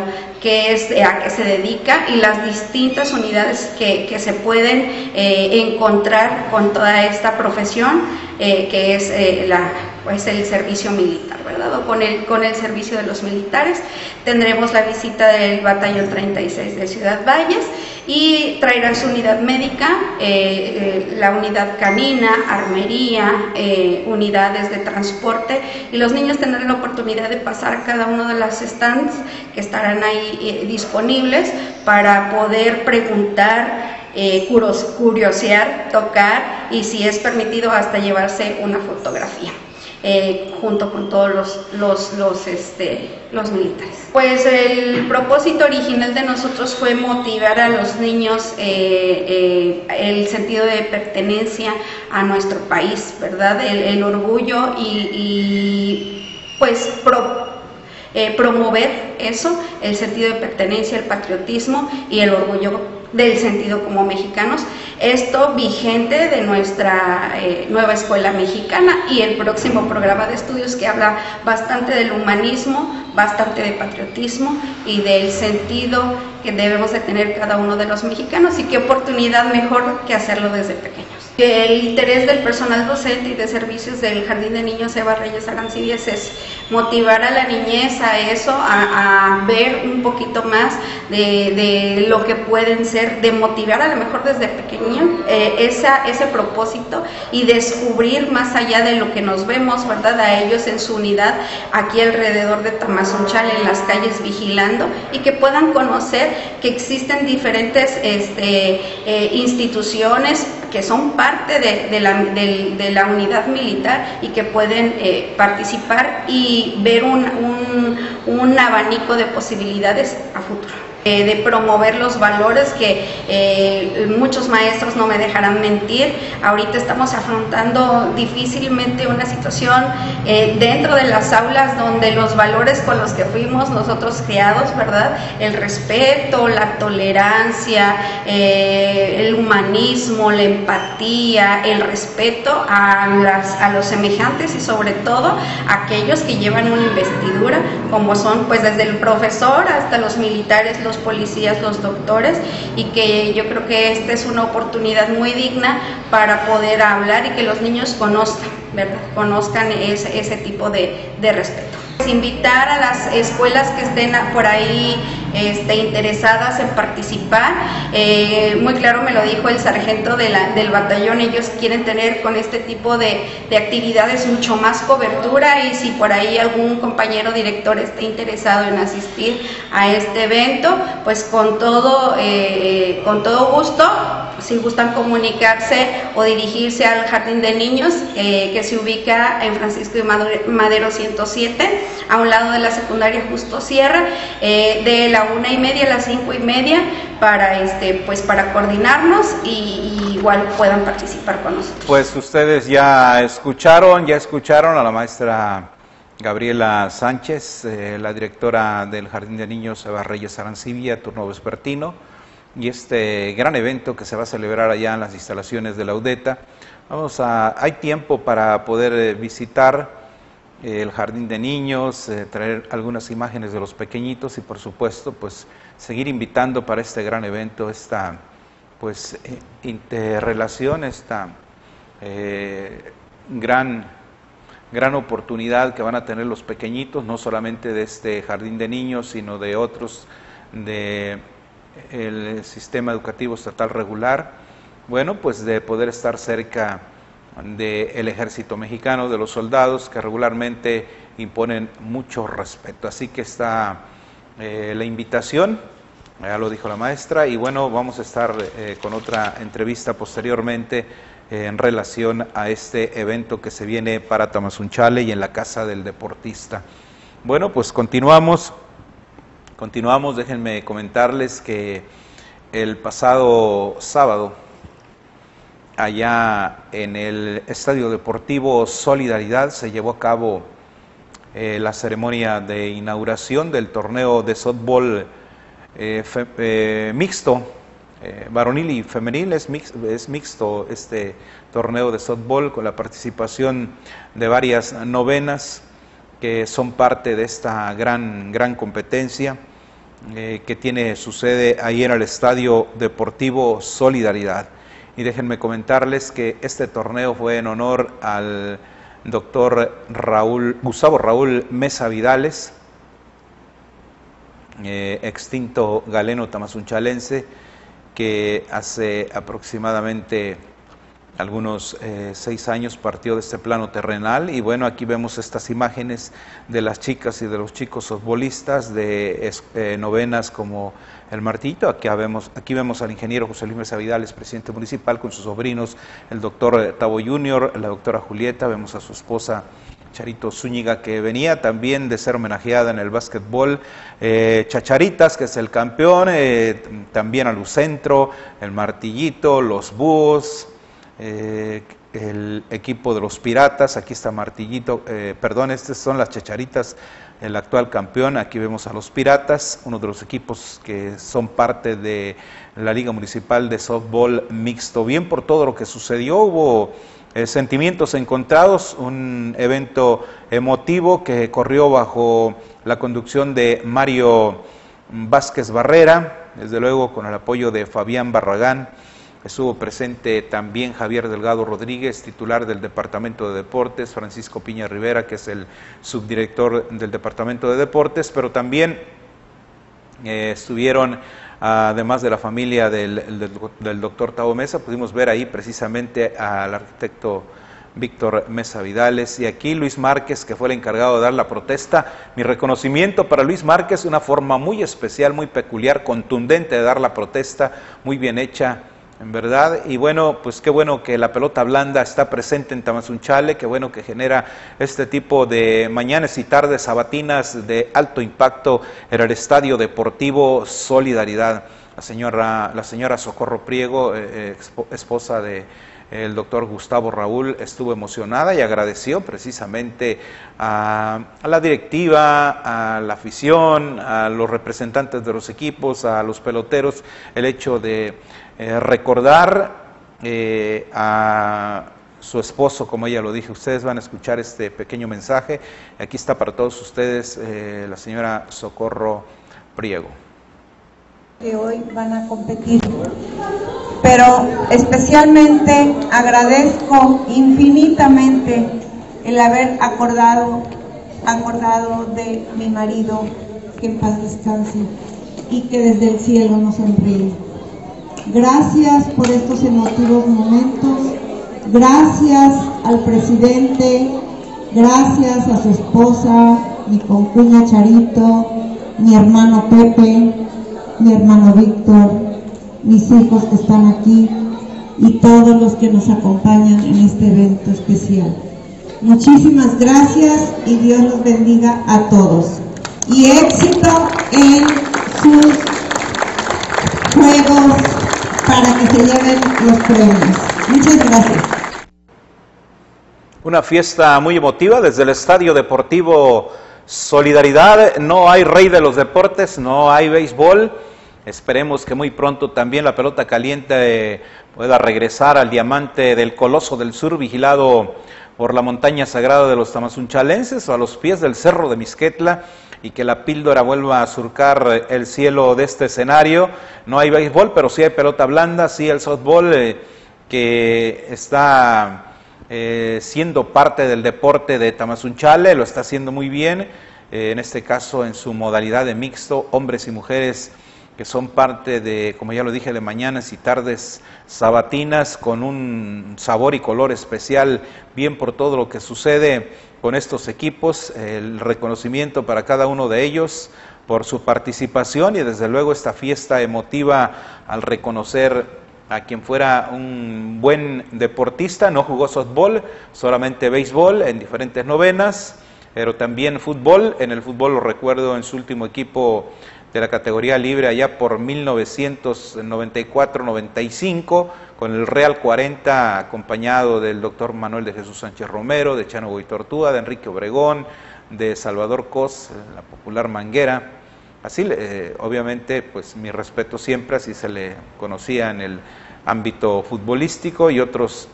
qué es, a qué se dedica y las distintas unidades que, que se pueden eh, encontrar con toda esta profesión, eh, que es eh, la, pues el servicio militar, ¿verdad? O con el, con el servicio de los militares. Tendremos la visita del Batallón 36 de Ciudad Valles y traerán su unidad médica, eh, eh, la unidad canina, armería, eh, unidades de transporte y los niños tendrán la oportunidad de pasar cada uno de las stands que estarán ahí disponibles para poder preguntar, curiosear, tocar y si es permitido hasta llevarse una fotografía. Eh, junto con todos los, los, los, este, los militares. Pues el propósito original de nosotros fue motivar a los niños eh, el sentido de pertenencia a nuestro país, ¿verdad? El, orgullo y, pues promover eso, el sentido de pertenencia, el patriotismo y el orgullo del sentido como mexicanos. Esto vigente de nuestra eh, nueva escuela mexicana y el próximo programa de estudios que habla bastante del humanismo, bastante de patriotismo y del sentido que debemos de tener cada uno de los mexicanos y qué oportunidad mejor que hacerlo desde pequeños. El interés del personal docente y de servicios del Jardín de Niños Eva Reyes Arancibies es motivar a la niñez a eso, a, ver un poquito más de, lo que pueden ser, de motivar a lo mejor desde pequeño eh, esa, ese propósito y descubrir más allá de lo que nos vemos, ¿verdad? A ellos en su unidad aquí alrededor de Tamazunchal, en las calles vigilando y que puedan conocer que existen diferentes este, eh, instituciones que son parte de, la, unidad militar y que pueden eh, participar y ver un abanico de posibilidades a futuro. Eh, de promover los valores que eh, muchos maestros no me dejarán mentir. Ahorita estamos afrontando difícilmente una situación eh, dentro de las aulas donde los valores con los que fuimos nosotros criados, ¿verdad? El respeto, la tolerancia, el humanismo, la empatía, el respeto a, las, a los semejantes y sobre todo aquellos que llevan una investidura, como son pues desde el profesor hasta los militares, los policías, los doctores, y que yo creo que esta es una oportunidad muy digna para poder hablar y que los niños conozcan, ¿verdad? Conozcan ese, ese tipo de, de respeto. Invitar a las escuelas que estén por ahí este, interesadas en participar. Eh, muy claro me lo dijo el sargento del batallón, ellos quieren tener con este tipo de, actividades mucho más cobertura y si por ahí algún compañero director está interesado en asistir a este evento, pues con todo, eh, con todo gusto, si gustan comunicarse o dirigirse al Jardín de Niños eh, que se ubica en Francisco de Madero 107, a un lado de la secundaria Justo Sierra, de la una y media a las cinco y media para este pues para coordinarnos y, igual puedan participar con nosotros. Pues ustedes ya escucharon, ya escucharon a la maestra Gabriela Sánchez, eh, la directora del Jardín de Niños Eva Reyes Arancibia, turno vespertino, y este gran evento que se va a celebrar allá en las instalaciones de la UDETA. Vamos a, hay tiempo para poder eh, visitar el jardín de niños, eh, traer algunas imágenes de los pequeñitos y por supuesto pues seguir invitando para este gran evento, esta pues eh, interrelación, esta eh, gran, gran oportunidad que van a tener los pequeñitos, no solamente de este jardín de niños, sino de otros del el sistema educativo estatal regular, bueno pues de poder estar cerca del ejército mexicano, de los soldados que regularmente imponen mucho respeto. Así que está eh, la invitación, ya lo dijo la maestra, y bueno, vamos a estar eh, con otra entrevista posteriormente en relación a este evento que se viene para Tamazunchale y en la Casa del Deportista. Bueno, pues continuamos, continuamos, déjenme comentarles que el pasado sábado, allá en el Estadio Deportivo Solidaridad se llevó a cabo eh, la ceremonia de inauguración del torneo de softball eh, eh, mixto, varonil y femenil, es, mixto este torneo de softball con la participación de varias novenas que son parte de esta gran, gran competencia que tiene su sede ahí en el Estadio Deportivo Solidaridad. Y déjenme comentarles que este torneo fue en honor al doctor Raúl, Gustavo Raúl Mesa Vidales, eh, extinto galeno tamazunchalense, que hace aproximadamente algunos eh, seis años partió de este plano terrenal. Y bueno, aquí vemos estas imágenes de las chicas y de los chicos futbolistas de eh, novenas como el Martito, aquí vemos, al ingeniero José Luis Mesa Vidales, presidente municipal, con sus sobrinos, el doctor Tavo Junior, la doctora Julieta, vemos a su esposa Charito Zúñiga, que venía también de ser homenajeada en el básquetbol. Eh, Chacharitas, que es el campeón, eh, también a Lucentro, el Martillito, los Búhos, eh, el equipo de los Piratas, aquí está Martillito, perdón, estas son las Chacharitas, el actual campeón, aquí vemos a los Piratas, uno de los equipos que son parte de la Liga Municipal de Softball Mixto. Bien por todo lo que sucedió, hubo eh, sentimientos encontrados, un evento emotivo que corrió bajo la conducción de Mario Vázquez Barrera, desde luego con el apoyo de Fabián Barragán. Estuvo presente también Javier Delgado Rodríguez, titular del Departamento de Deportes, Francisco Piña Rivera, que es el subdirector del Departamento de Deportes, pero también eh, estuvieron además de la familia del, doctor Tavo Mesa, pudimos ver ahí precisamente al arquitecto Víctor Mesa Vidales y aquí Luis Márquez, que fue el encargado de dar la protesta. Mi reconocimiento para Luis Márquez, una forma muy especial, muy peculiar, contundente de dar la protesta, muy bien hecha en verdad. Y bueno, pues qué bueno que la pelota blanda está presente en Tamazunchale, qué bueno que genera este tipo de mañanas y tardes sabatinas de alto impacto en el Estadio Deportivo Solidaridad. La señora, la señora Socorro Priego, eh, eh, esposa de el doctor Gustavo Raúl estuvo emocionada y agradeció precisamente a, la directiva, a la afición, a los representantes de los equipos, a los peloteros, el hecho de eh, recordar eh, a su esposo, como ella lo dije. Ustedes van a escuchar este pequeño mensaje. Aquí está para todos ustedes eh, la señora Socorro Priego. Que hoy van a competir, pero especialmente agradezco infinitamente el haber acordado, acordado de mi marido, que en paz descanse y que desde el cielo nos sonríe. Gracias por estos emotivos momentos. Gracias al presidente, gracias a su esposa, mi concuña Charito, mi hermano Pepe, mi hermano Víctor, mis hijos que están aquí y todos los que nos acompañan en este evento especial. Muchísimas gracias y Dios los bendiga a todos. Y éxito en sus juegos para que se lleven los premios. Muchas gracias. Una fiesta muy emotiva desde el Estadio Deportivo Solidaridad. No hay rey de los deportes, no hay béisbol. Esperemos que muy pronto también la pelota caliente pueda regresar al diamante del Coloso del Sur, vigilado por la montaña sagrada de los tamazunchalenses a los pies del cerro de Misquetla y que la píldora vuelva a surcar el cielo de este escenario. No hay béisbol, pero sí hay pelota blanda, sí el softball eh, que está eh, siendo parte del deporte de Tamazunchale, lo está haciendo muy bien, eh, en este caso en su modalidad de mixto, hombres y mujeres que son parte de, como ya lo dije, de mañanas y tardes sabatinas con un sabor y color especial, bien por todo lo que sucede con estos equipos, el reconocimiento para cada uno de ellos por su participación y desde luego esta fiesta emotiva al reconocer a quien fuera un buen deportista, no jugó softball, solamente béisbol en diferentes novenas, pero también fútbol, en el fútbol lo recuerdo en su último equipo de la categoría libre allá por 1994-95 con el Real 40 acompañado del doctor Manuel de Jesús Sánchez Romero, de Chano Tortúa, de Enrique Obregón, de Salvador Cos, la popular Manguera. Así, eh, obviamente, pues mi respeto siempre, así se le conocía en el ámbito futbolístico y otros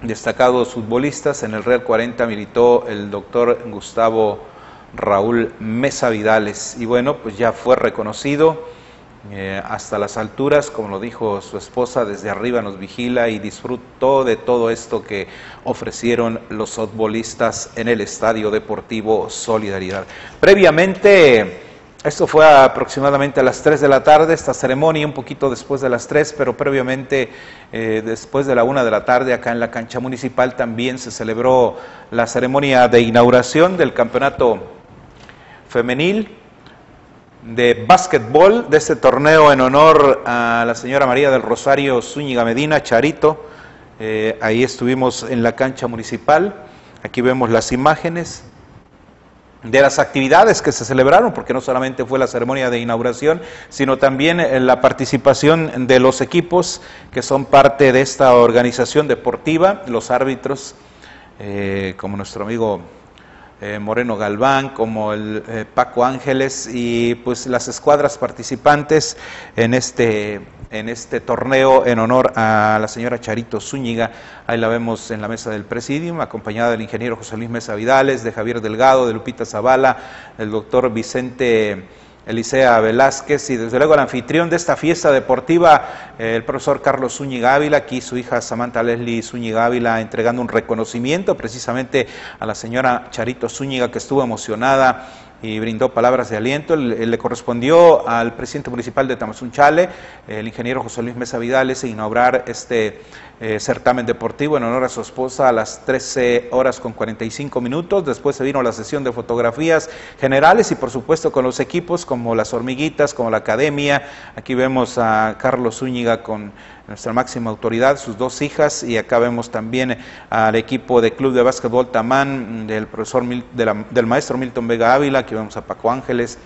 destacados futbolistas. En el Real 40 militó el doctor Gustavo Raúl Mesa Vidales. Y bueno, pues ya fue reconocido eh, hasta las alturas, como lo dijo su esposa, desde arriba nos vigila y disfrutó de todo esto que ofrecieron los futbolistas en el Estadio Deportivo Solidaridad. Previamente, esto fue aproximadamente a las 3 de la tarde, esta ceremonia un poquito después de las 3, pero previamente, eh, después de la 1 de la tarde, acá en la cancha municipal también se celebró la ceremonia de inauguración del campeonato femenil de básquetbol de este torneo en honor a la señora María del Rosario Zúñiga Medina, Charito. Eh, ahí estuvimos en la cancha municipal. Aquí vemos las imágenes de las actividades que se celebraron, porque no solamente fue la ceremonia de inauguración, sino también eh, la participación de los equipos que son parte de esta organización deportiva, los árbitros, eh, como nuestro amigo eh, Moreno Galván, como el Paco Ángeles y pues las escuadras participantes en este en este torneo en honor a la señora Charito Zúñiga. Ahí la vemos en la mesa del presidium, acompañada del ingeniero José Luis Mesa Vidales, de Javier Delgado, de Lupita Zavala, del doctor Vicente Elisea Velázquez y desde luego el anfitrión de esta fiesta deportiva, el profesor Carlos Zúñiga Ávila, aquí su hija Samantha Leslie Zúñiga Ávila entregando un reconocimiento precisamente a la señora Charito Zúñiga que estuvo emocionada y brindó palabras de aliento. Le, correspondió al presidente municipal de Tamazunchale, el ingeniero José Luis Mesa Vidales, inaugurar este eh, certamen deportivo en honor a su esposa a las 13 horas con 45 minutos. Después se vino la sesión de fotografías generales y por supuesto con los equipos como las hormiguitas, como la academia. Aquí vemos a Carlos Zúñiga con nuestra máxima autoridad, sus dos hijas, y acá vemos también al equipo de Club de Básquetbol Tamán del profesor del maestro Milton Vega Ávila, aquí vemos a Paco Ángeles.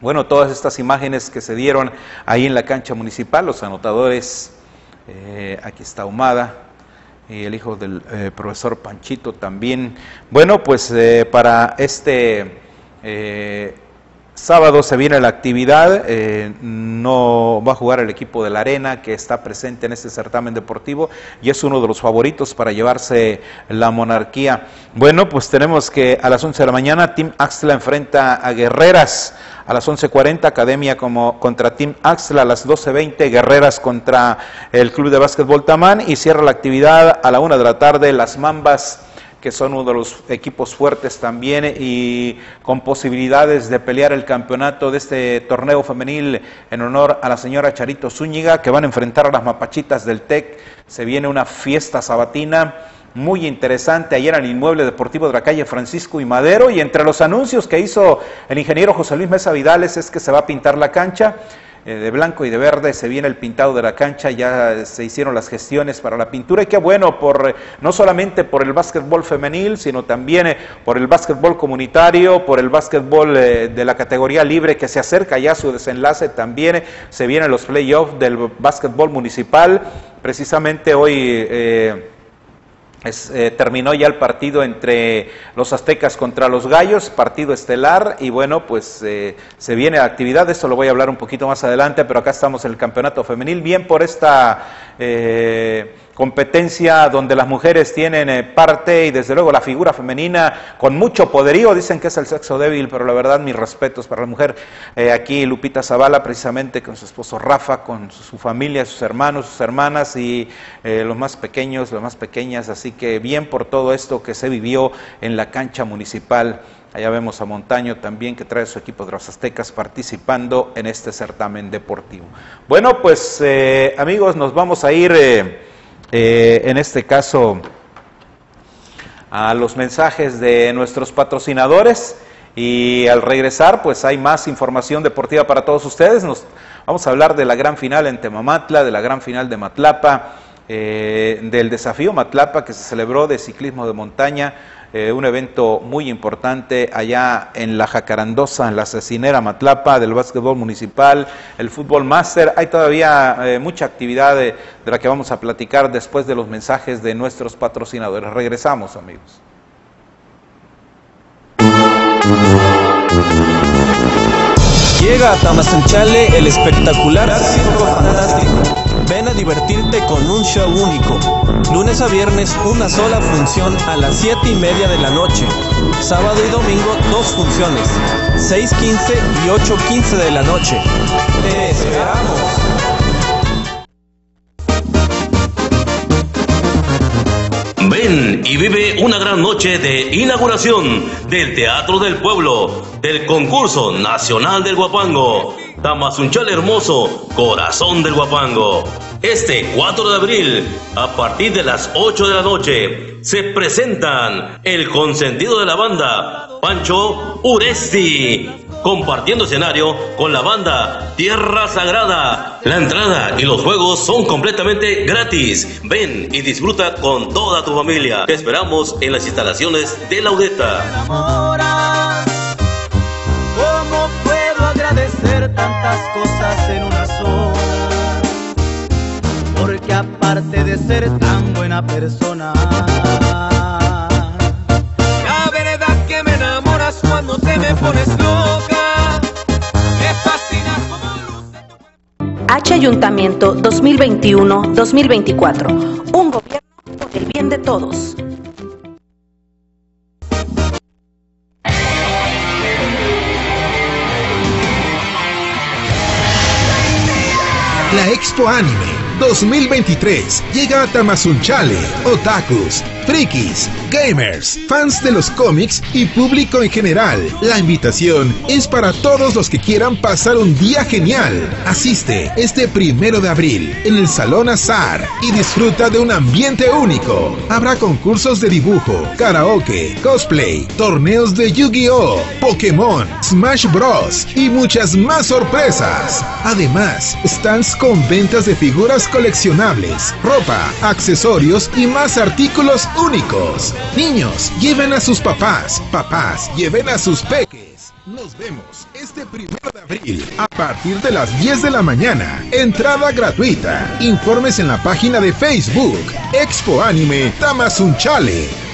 Bueno, todas estas imágenes que se dieron ahí en la cancha municipal, los anotadores, eh, aquí está Humada, y el hijo del eh, profesor Panchito también. Bueno, pues eh, para este Sábado se viene la actividad, eh, no va a jugar el equipo de la Arena que está presente en este certamen deportivo y es uno de los favoritos para llevarse la monarquía. Bueno, pues tenemos que a las 11 de la mañana Team Axla enfrenta a Guerreras, a las 11.40 Academia como contra Team Axla, a las 12.20 Guerreras contra el Club de Básquetbol Tamán. Y cierra la actividad a la 1 de la tarde Las Mambas que son uno de los equipos fuertes también y con posibilidades de pelear el campeonato de este torneo femenil en honor a la señora Charito Zúñiga, que van a enfrentar a las mapachitas del TEC. Se viene una fiesta sabatina muy interesante ayer en el inmueble deportivo de la calle Francisco y Madero y entre los anuncios que hizo el ingeniero José Luis Mesa Vidales es que se va a pintar la cancha eh, de blanco y de verde, se viene el pintado de la cancha, ya se hicieron las gestiones para la pintura y qué bueno, por, no solamente por el básquetbol femenil, sino también eh, por el básquetbol comunitario, por el básquetbol eh, de la categoría libre que se acerca ya a su desenlace, también se vienen los playoffs del básquetbol municipal, precisamente hoy... Eh, terminó ya el partido entre los aztecas contra los gallos, partido estelar, y bueno, pues eh, se viene a actividad, esto lo voy a hablar un poquito más adelante, pero acá estamos en el campeonato femenil, bien por esta eh, competencia donde las mujeres tienen eh, parte y desde luego la figura femenina con mucho poderío, dicen que es el sexo débil, pero la verdad mis respetos para la mujer. Eh, aquí Lupita Zavala precisamente con su esposo Rafa, con su, familia, sus hermanos, sus hermanas y los más pequeños, las más pequeñas, así que bien por todo esto que se vivió en la cancha municipal. Allá vemos a Montaño también que trae su equipo de los aztecas participando en este certamen deportivo. Bueno, pues eh, amigos, nos vamos a ir eh, eh, en este caso a los mensajes de nuestros patrocinadores y al regresar pues hay más información deportiva para todos ustedes. Nos, vamos a hablar de la gran final en Temamatla, de la gran final de Matlapa, del desafío Matlapa que se celebró de ciclismo de montaña eh, un evento muy importante allá en la Jacarandosa, en la Cecinera Matlapa, del básquetbol municipal, el fútbol máster. Hay todavía eh, mucha actividad de, la que vamos a platicar después de los mensajes de nuestros patrocinadores. Regresamos, amigos. Llega a Tamazunchale el espectacular Ven a divertirte con un show único. Lunes a viernes una sola función a las 7 y media de la noche. Sábado y domingo dos funciones, 6.15 y 8.15 de la noche. Te esperamos. Ven y vive una gran noche de inauguración del Teatro del Pueblo, del concurso nacional del Guapango Tamazunchal Hermoso, Corazón del Guapango. Este 4 de abril, a partir de las 8 de la noche, se presentan el consentido de la banda, Pancho Uresti, compartiendo escenario con la banda Tierra Sagrada La entrada y los juegos son completamente gratis. Ven y disfruta con toda tu familia. Te esperamos en las instalaciones de la UDETA. ¿Cómo puedo agradecer tantas cosas en una sola? Porque aparte de ser tan buena persona, la verdad que me enamoras cuando te me pones loca. Me fascinas H Ayuntamiento 2021-2024. Un gobierno por el bien de todos. Anime 2023 llega a Tamazunchale, otakus, frikis, gamers, fans de los cómics y público en general. La invitación es para todos los que quieran pasar un día genial. Asiste este primero de abril en el Salón Azar y disfruta de un ambiente único. Habrá concursos de dibujo, karaoke, cosplay, torneos de Yu-Gi-Oh, Pokémon, Smash Bros. y muchas más sorpresas. Además, stands con ventas de figuras coleccionables, ropa, accesorios y más artículos únicos. Niños, lleven a sus papás. Papás, lleven a sus peques. Nos vemos este primero de abril a partir de las 10 de la mañana. Entrada gratuita. Informes en la página de Facebook Expo Anime Tamazunchale.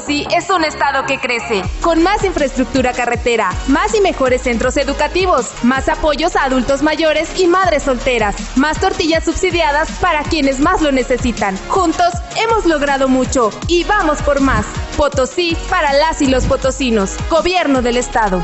Potosí es un estado que crece, con más infraestructura carretera, más y mejores centros educativos, más apoyos a adultos mayores y madres solteras, más tortillas subsidiadas para quienes más lo necesitan. Juntos hemos logrado mucho y vamos por más. Potosí para las y los potosinos. Gobierno del Estado.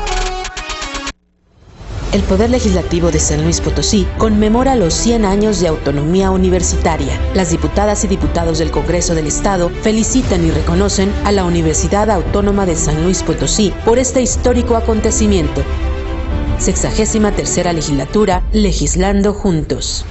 El Poder Legislativo de San Luis Potosí conmemora los 100 años de autonomía universitaria. Las diputadas y diputados del Congreso del Estado felicitan y reconocen a la Universidad Autónoma de San Luis Potosí por este histórico acontecimiento. Sexagésima tercera legislatura, legislando juntos.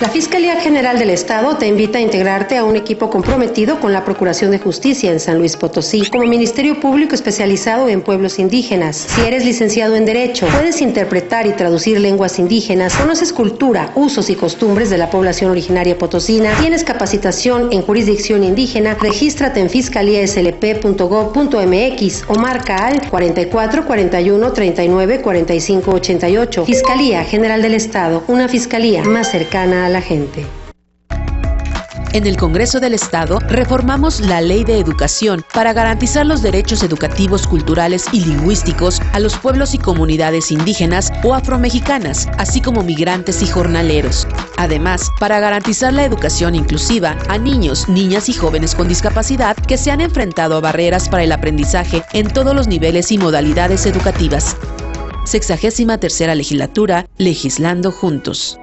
La Fiscalía General del Estado te invita a integrarte a un equipo comprometido con la Procuración de Justicia en San Luis Potosí como Ministerio Público especializado en pueblos indígenas. Si eres licenciado en Derecho, puedes interpretar y traducir lenguas indígenas, conoces cultura, usos y costumbres de la población originaria potosina, tienes capacitación en jurisdicción indígena, regístrate en fiscaliaslp.gov.mx o marca al 44 41 39 45 88. Fiscalía General del Estado, una fiscalía más cercana la gente. En el Congreso del Estado reformamos la Ley de Educación para garantizar los derechos educativos, culturales y lingüísticos a los pueblos y comunidades indígenas o afromexicanas, así como migrantes y jornaleros. Además, para garantizar la educación inclusiva a niños, niñas y jóvenes con discapacidad que se han enfrentado a barreras para el aprendizaje en todos los niveles y modalidades educativas. Sexagésima tercera legislatura, legislando juntos.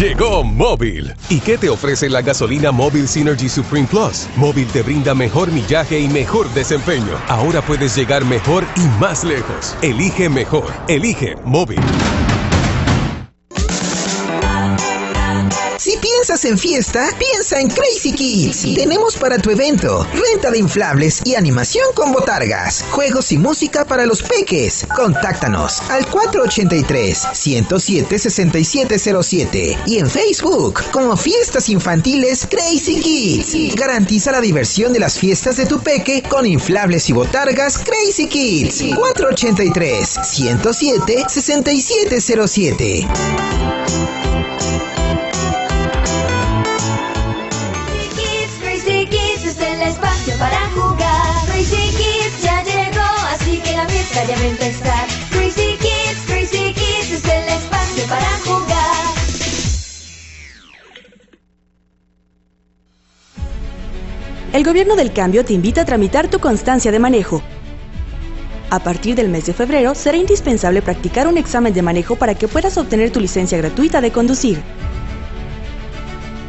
Llegó Móvil. ¿Y qué te ofrece la gasolina Móvil Synergy Supreme Plus? Móvil te brinda mejor millaje y mejor desempeño. Ahora puedes llegar mejor y más lejos. Elige mejor. Elige Móvil. Piensas en fiesta, piensa en Crazy Kids. Tenemos para tu evento renta de inflables y animación con botargas, juegos y música para los peques. Contáctanos al 483-107-6707 y en Facebook como Fiestas Infantiles Crazy Kids. Garantiza la diversión de las fiestas de tu peque con inflables y botargas Crazy Kids. 483-107-6707. El Gobierno del Cambio te invita a tramitar tu constancia de manejo. A partir del mes de febrero será indispensable practicar un examen de manejo para que puedas obtener tu licencia gratuita de conducir.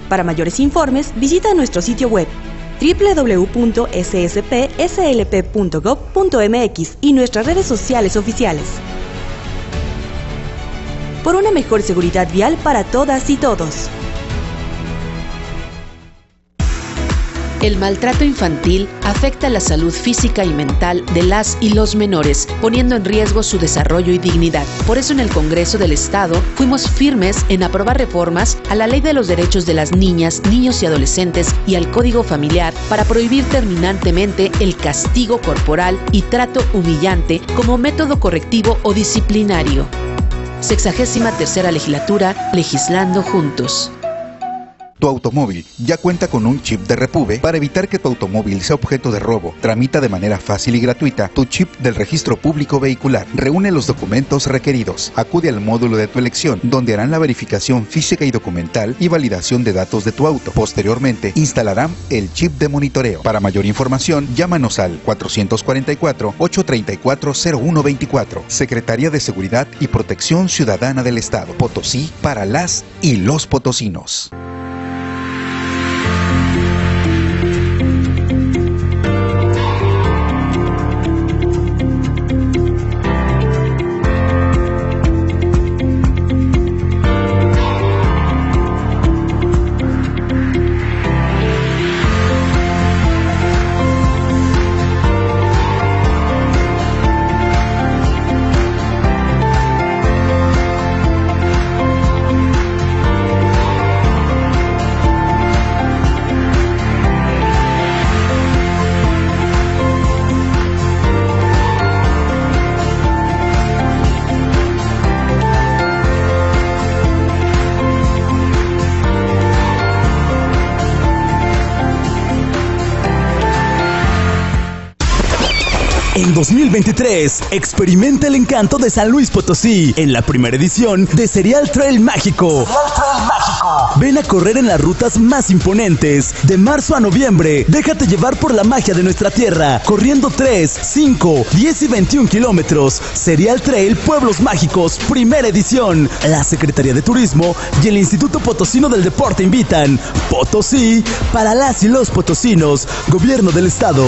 Para mayores informes, visita nuestro sitio web www.sspslp.gov.mx y nuestras redes sociales oficiales. Por una mejor seguridad vial para todas y todos. El maltrato infantil afecta la salud física y mental de las y los menores, poniendo en riesgo su desarrollo y dignidad. Por eso en el Congreso del Estado fuimos firmes en aprobar reformas a la Ley de los Derechos de las Niñas, Niños y Adolescentes y al Código Familiar para prohibir terminantemente el castigo corporal y trato humillante como método correctivo o disciplinario. Sexagésima tercera legislatura, legislando juntos. Tu automóvil ya cuenta con un chip de Repube para evitar que tu automóvil sea objeto de robo. Tramita de manera fácil y gratuita tu chip del registro público vehicular. Reúne los documentos requeridos. Acude al módulo de tu elección, donde harán la verificación física y documental y validación de datos de tu auto. Posteriormente, instalarán el chip de monitoreo. Para mayor información, llámanos al 444-834-0124. Secretaría de Seguridad y Protección Ciudadana del Estado. Potosí para las y los potosinos. 2023, experimenta el encanto de San Luis Potosí en la primera edición de Serial Trail Mágico. Ven a correr en las rutas más imponentes. De marzo a noviembre, déjate llevar por la magia de nuestra tierra, corriendo 3, 5, 10 y 21 kilómetros. Serial Trail Pueblos Mágicos, primera edición. La Secretaría de Turismo y el Instituto Potosino del Deporte invitan. Potosí, para las y los potosinos. Gobierno del Estado.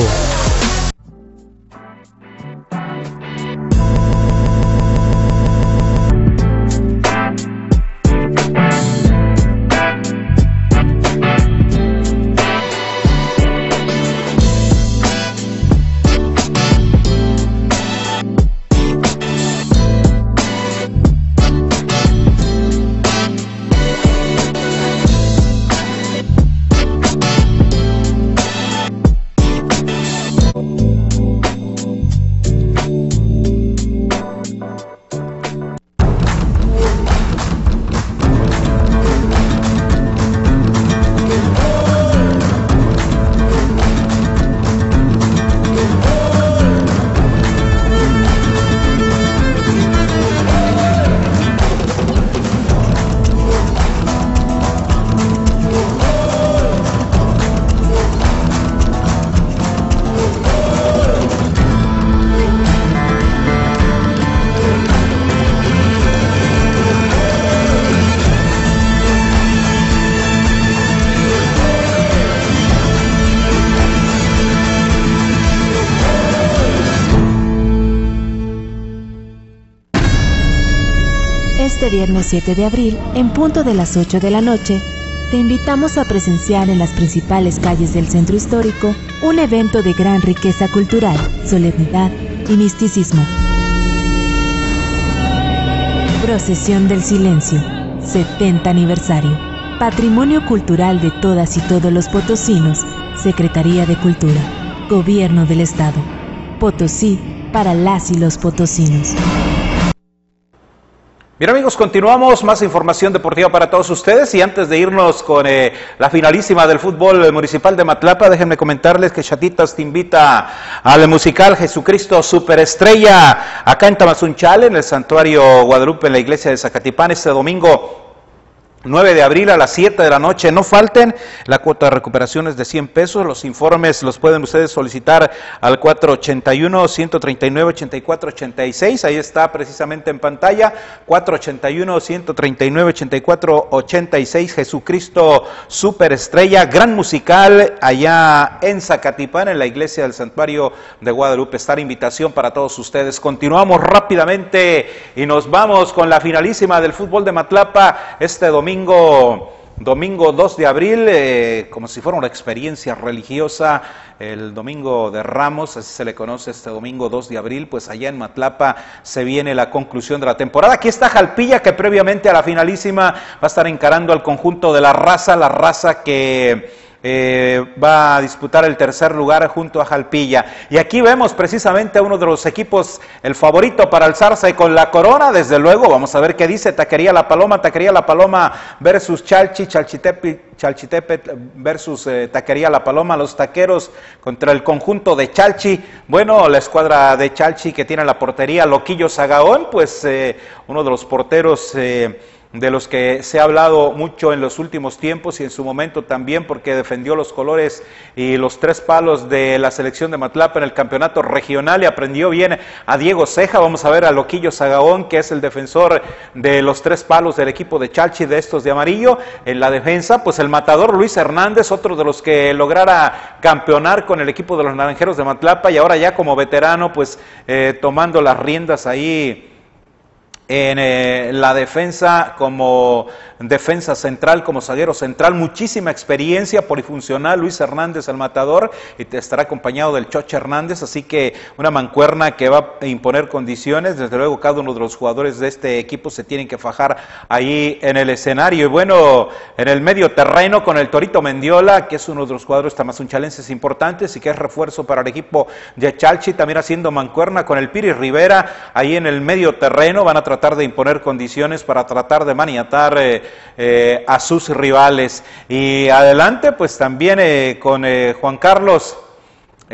Viernes 7 de abril, en punto de las 8 de la noche, te invitamos a presenciar en las principales calles del centro histórico un evento de gran riqueza cultural, solemnidad y misticismo. Procesión del Silencio, 70 aniversario. Patrimonio cultural de todas y todos los potosinos, Secretaría de Cultura, Gobierno del Estado. Potosí para las y los potosinos. Bien amigos, continuamos, más información deportiva para todos ustedes. Y antes de irnos con eh, la finalísima del fútbol municipal de Matlapa, déjenme comentarles que Chatitas te invita al musical Jesucristo Superestrella acá en Tamazunchale, en el santuario Guadalupe, en la iglesia de Zacatipán, este domingo 9 de abril a las 7 de la noche. No falten, la cuota de recuperación es de 100 pesos. Los informes los pueden ustedes solicitar al 481-139-8486. Ahí está precisamente en pantalla. 481-139-8486. Jesucristo Superestrella, gran musical allá en Zacatipán, en la iglesia del Santuario de Guadalupe. Está la invitación para todos ustedes. Continuamos rápidamente y nos vamos con la finalísima del fútbol de Matlapa este domingo domingo, 2 de abril, eh, como si fuera una experiencia religiosa, el domingo de Ramos, así se le conoce este domingo 2 de abril, pues allá en Matlapa se viene la conclusión de la temporada. Aquí está Jalpilla, que previamente a la finalísima va a estar encarando al conjunto de la raza, la raza que eh, va a disputar el tercer lugar junto a Jalpilla. Y aquí vemos precisamente a uno de los equipos, el favorito para alzarse con la corona, desde luego, vamos a ver qué dice Taquería La Paloma, Taquería La Paloma versus Chalchi, Chalchitepe, versus eh, Taquería La Paloma, los taqueros contra el conjunto de Chalchi. Bueno, la escuadra de Chalchi que tiene la portería Loquillo Sagaón, pues eh, uno de los porteros de los que se ha hablado mucho en los últimos tiempos y en su momento también porque defendió los colores y los tres palos de la selección de Matlapa en el campeonato regional y aprendió bien a Diego Ceja. Vamos a ver a Loquillo Sagaón, que es el defensor de los tres palos del equipo de Chalchi de estos de amarillo. En la defensa, pues el matador Luis Hernández, otro de los que lograra campeonar con el equipo de los Naranjeros de Matlapa y ahora ya como veterano, pues eh, tomando las riendas ahí en eh, la defensa como defensa central, como zaguero central, muchísima experiencia polifuncional, Luis Hernández el matador, y te estará acompañado del Choche Hernández, así que una mancuerna que va a imponer condiciones, desde luego cada uno de los jugadores de este equipo se tienen que fajar ahí en el escenario, y bueno, en el medio terreno con el Torito Mendiola, que es uno de los jugadores tamazunchalenses importantes y que es refuerzo para el equipo de Chalchi, también haciendo mancuerna con el Piri Rivera, ahí en el medio terreno, van a tratar de imponer condiciones para tratar de maniatar eh, eh, a sus rivales. Y adelante, pues también eh, con Juan Carlos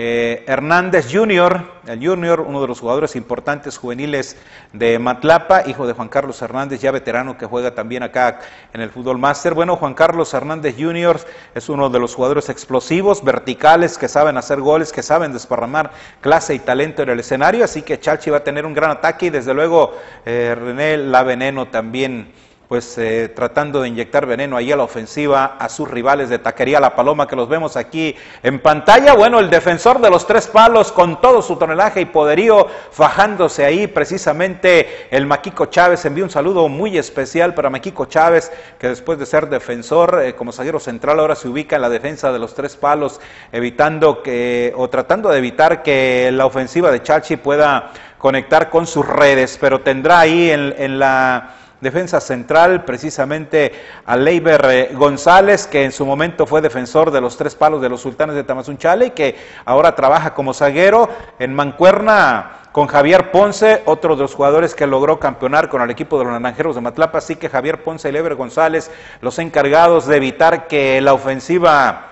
Hernández Jr., el Junior, uno de los jugadores importantes juveniles de Matlapa, hijo de Juan Carlos Hernández, ya veterano que juega también acá en el fútbol máster. Bueno, Juan Carlos Hernández Jr. es uno de los jugadores explosivos, verticales, que saben hacer goles, que saben desparramar clase y talento en el escenario, así que Chachi va a tener un gran ataque y desde luego René Laveneno también pues eh, tratando de inyectar veneno ahí a la ofensiva a sus rivales de Taquería La Paloma que los vemos aquí en pantalla. Bueno, el defensor de los tres palos con todo su tonelaje y poderío fajándose ahí precisamente el Maquico Chávez. Envío un saludo muy especial para Maquico Chávez que después de ser defensor eh, como zaguero central ahora se ubica en la defensa de los tres palos evitando que o tratando de evitar que la ofensiva de Chachi pueda conectar con sus redes, pero tendrá ahí en la defensa central, precisamente a Leiber eh, González, que en su momento fue defensor de los tres palos de los sultanes de Tamazunchale y que ahora trabaja como zaguero en Mancuerna con Javier Ponce, otro de los jugadores que logró campeonar con el equipo de los Naranjeros de Matlapa, así que Javier Ponce y Leiber González, los encargados de evitar que la ofensiva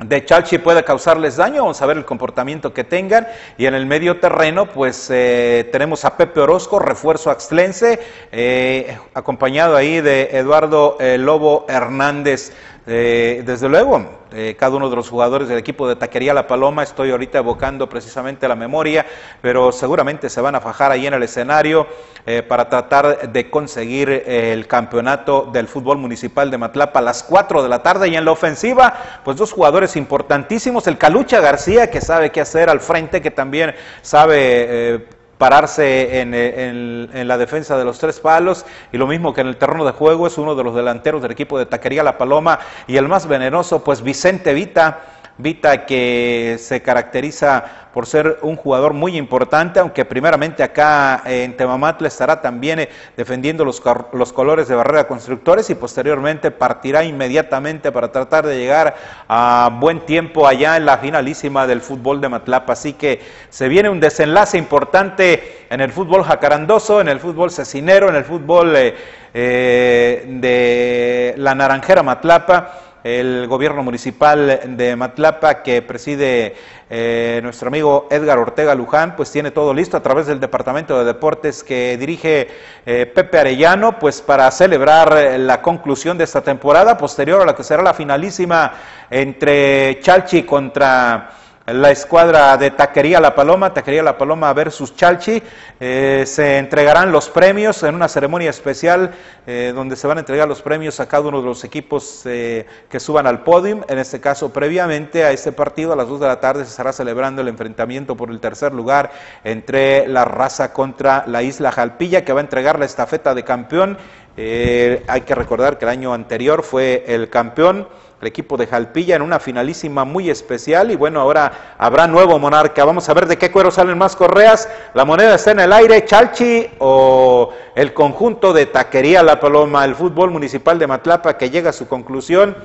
de Chalchi puede causarles daño, vamos a ver el comportamiento que tengan. Y en el medio terreno, pues eh, tenemos a Pepe Orozco, refuerzo axlense, eh, acompañado ahí de Eduardo eh, Lobo Hernández. Eh, desde luego, eh, cada uno de los jugadores del equipo de Taquería La Paloma, estoy ahorita evocando precisamente la memoria, pero seguramente se van a fajar ahí en el escenario eh, para tratar de conseguir el campeonato del fútbol municipal de Matlapa a las 4 de la tarde. Y en la ofensiva, pues dos jugadores importantísimos, el Calucha García, que sabe qué hacer al frente, que también sabe pararse en, en- en la defensa de los tres palos y lo mismo que en el terreno de juego es uno de los delanteros del equipo de Taquería La Paloma y el más venenoso pues Vicente Vita. Vita que se caracteriza por ser un jugador muy importante, aunque primeramente acá en Temamatla estará también eh, defendiendo los, los colores de Barrera Constructores y posteriormente partirá inmediatamente para tratar de llegar a buen tiempo allá en la finalísima del fútbol de Matlapa. Así que se viene un desenlace importante en el fútbol jacarandoso, en el fútbol cecinero, en el fútbol eh, eh, de la Naranjera Matlapa el gobierno municipal de Matlapa que preside eh, nuestro amigo Edgar Ortega Luján, pues tiene todo listo a través del Departamento de Deportes que dirige eh, Pepe Arellano, pues para celebrar la conclusión de esta temporada, posterior a la que será la finalísima entre Chalchi contra la escuadra de Taquería La Paloma, Taquería La Paloma versus Chalchi. Eh, se entregarán los premios en una ceremonia especial eh, donde se van a entregar los premios a cada uno de los equipos eh, que suban al podium. En este caso, previamente a este partido, a las 2 de la tarde, se estará celebrando el enfrentamiento por el tercer lugar entre la raza contra la isla Jalpilla, que va a entregar la estafeta de campeón. Eh, hay que recordar que el año anterior fue el campeón el equipo de Jalpilla en una finalísima muy especial y bueno, ahora habrá nuevo monarca. Vamos a ver de qué cuero salen más correas. La moneda está en el aire, Chalchi o el conjunto de Taquería La Paloma, el fútbol municipal de Matlapa que llega a su conclusión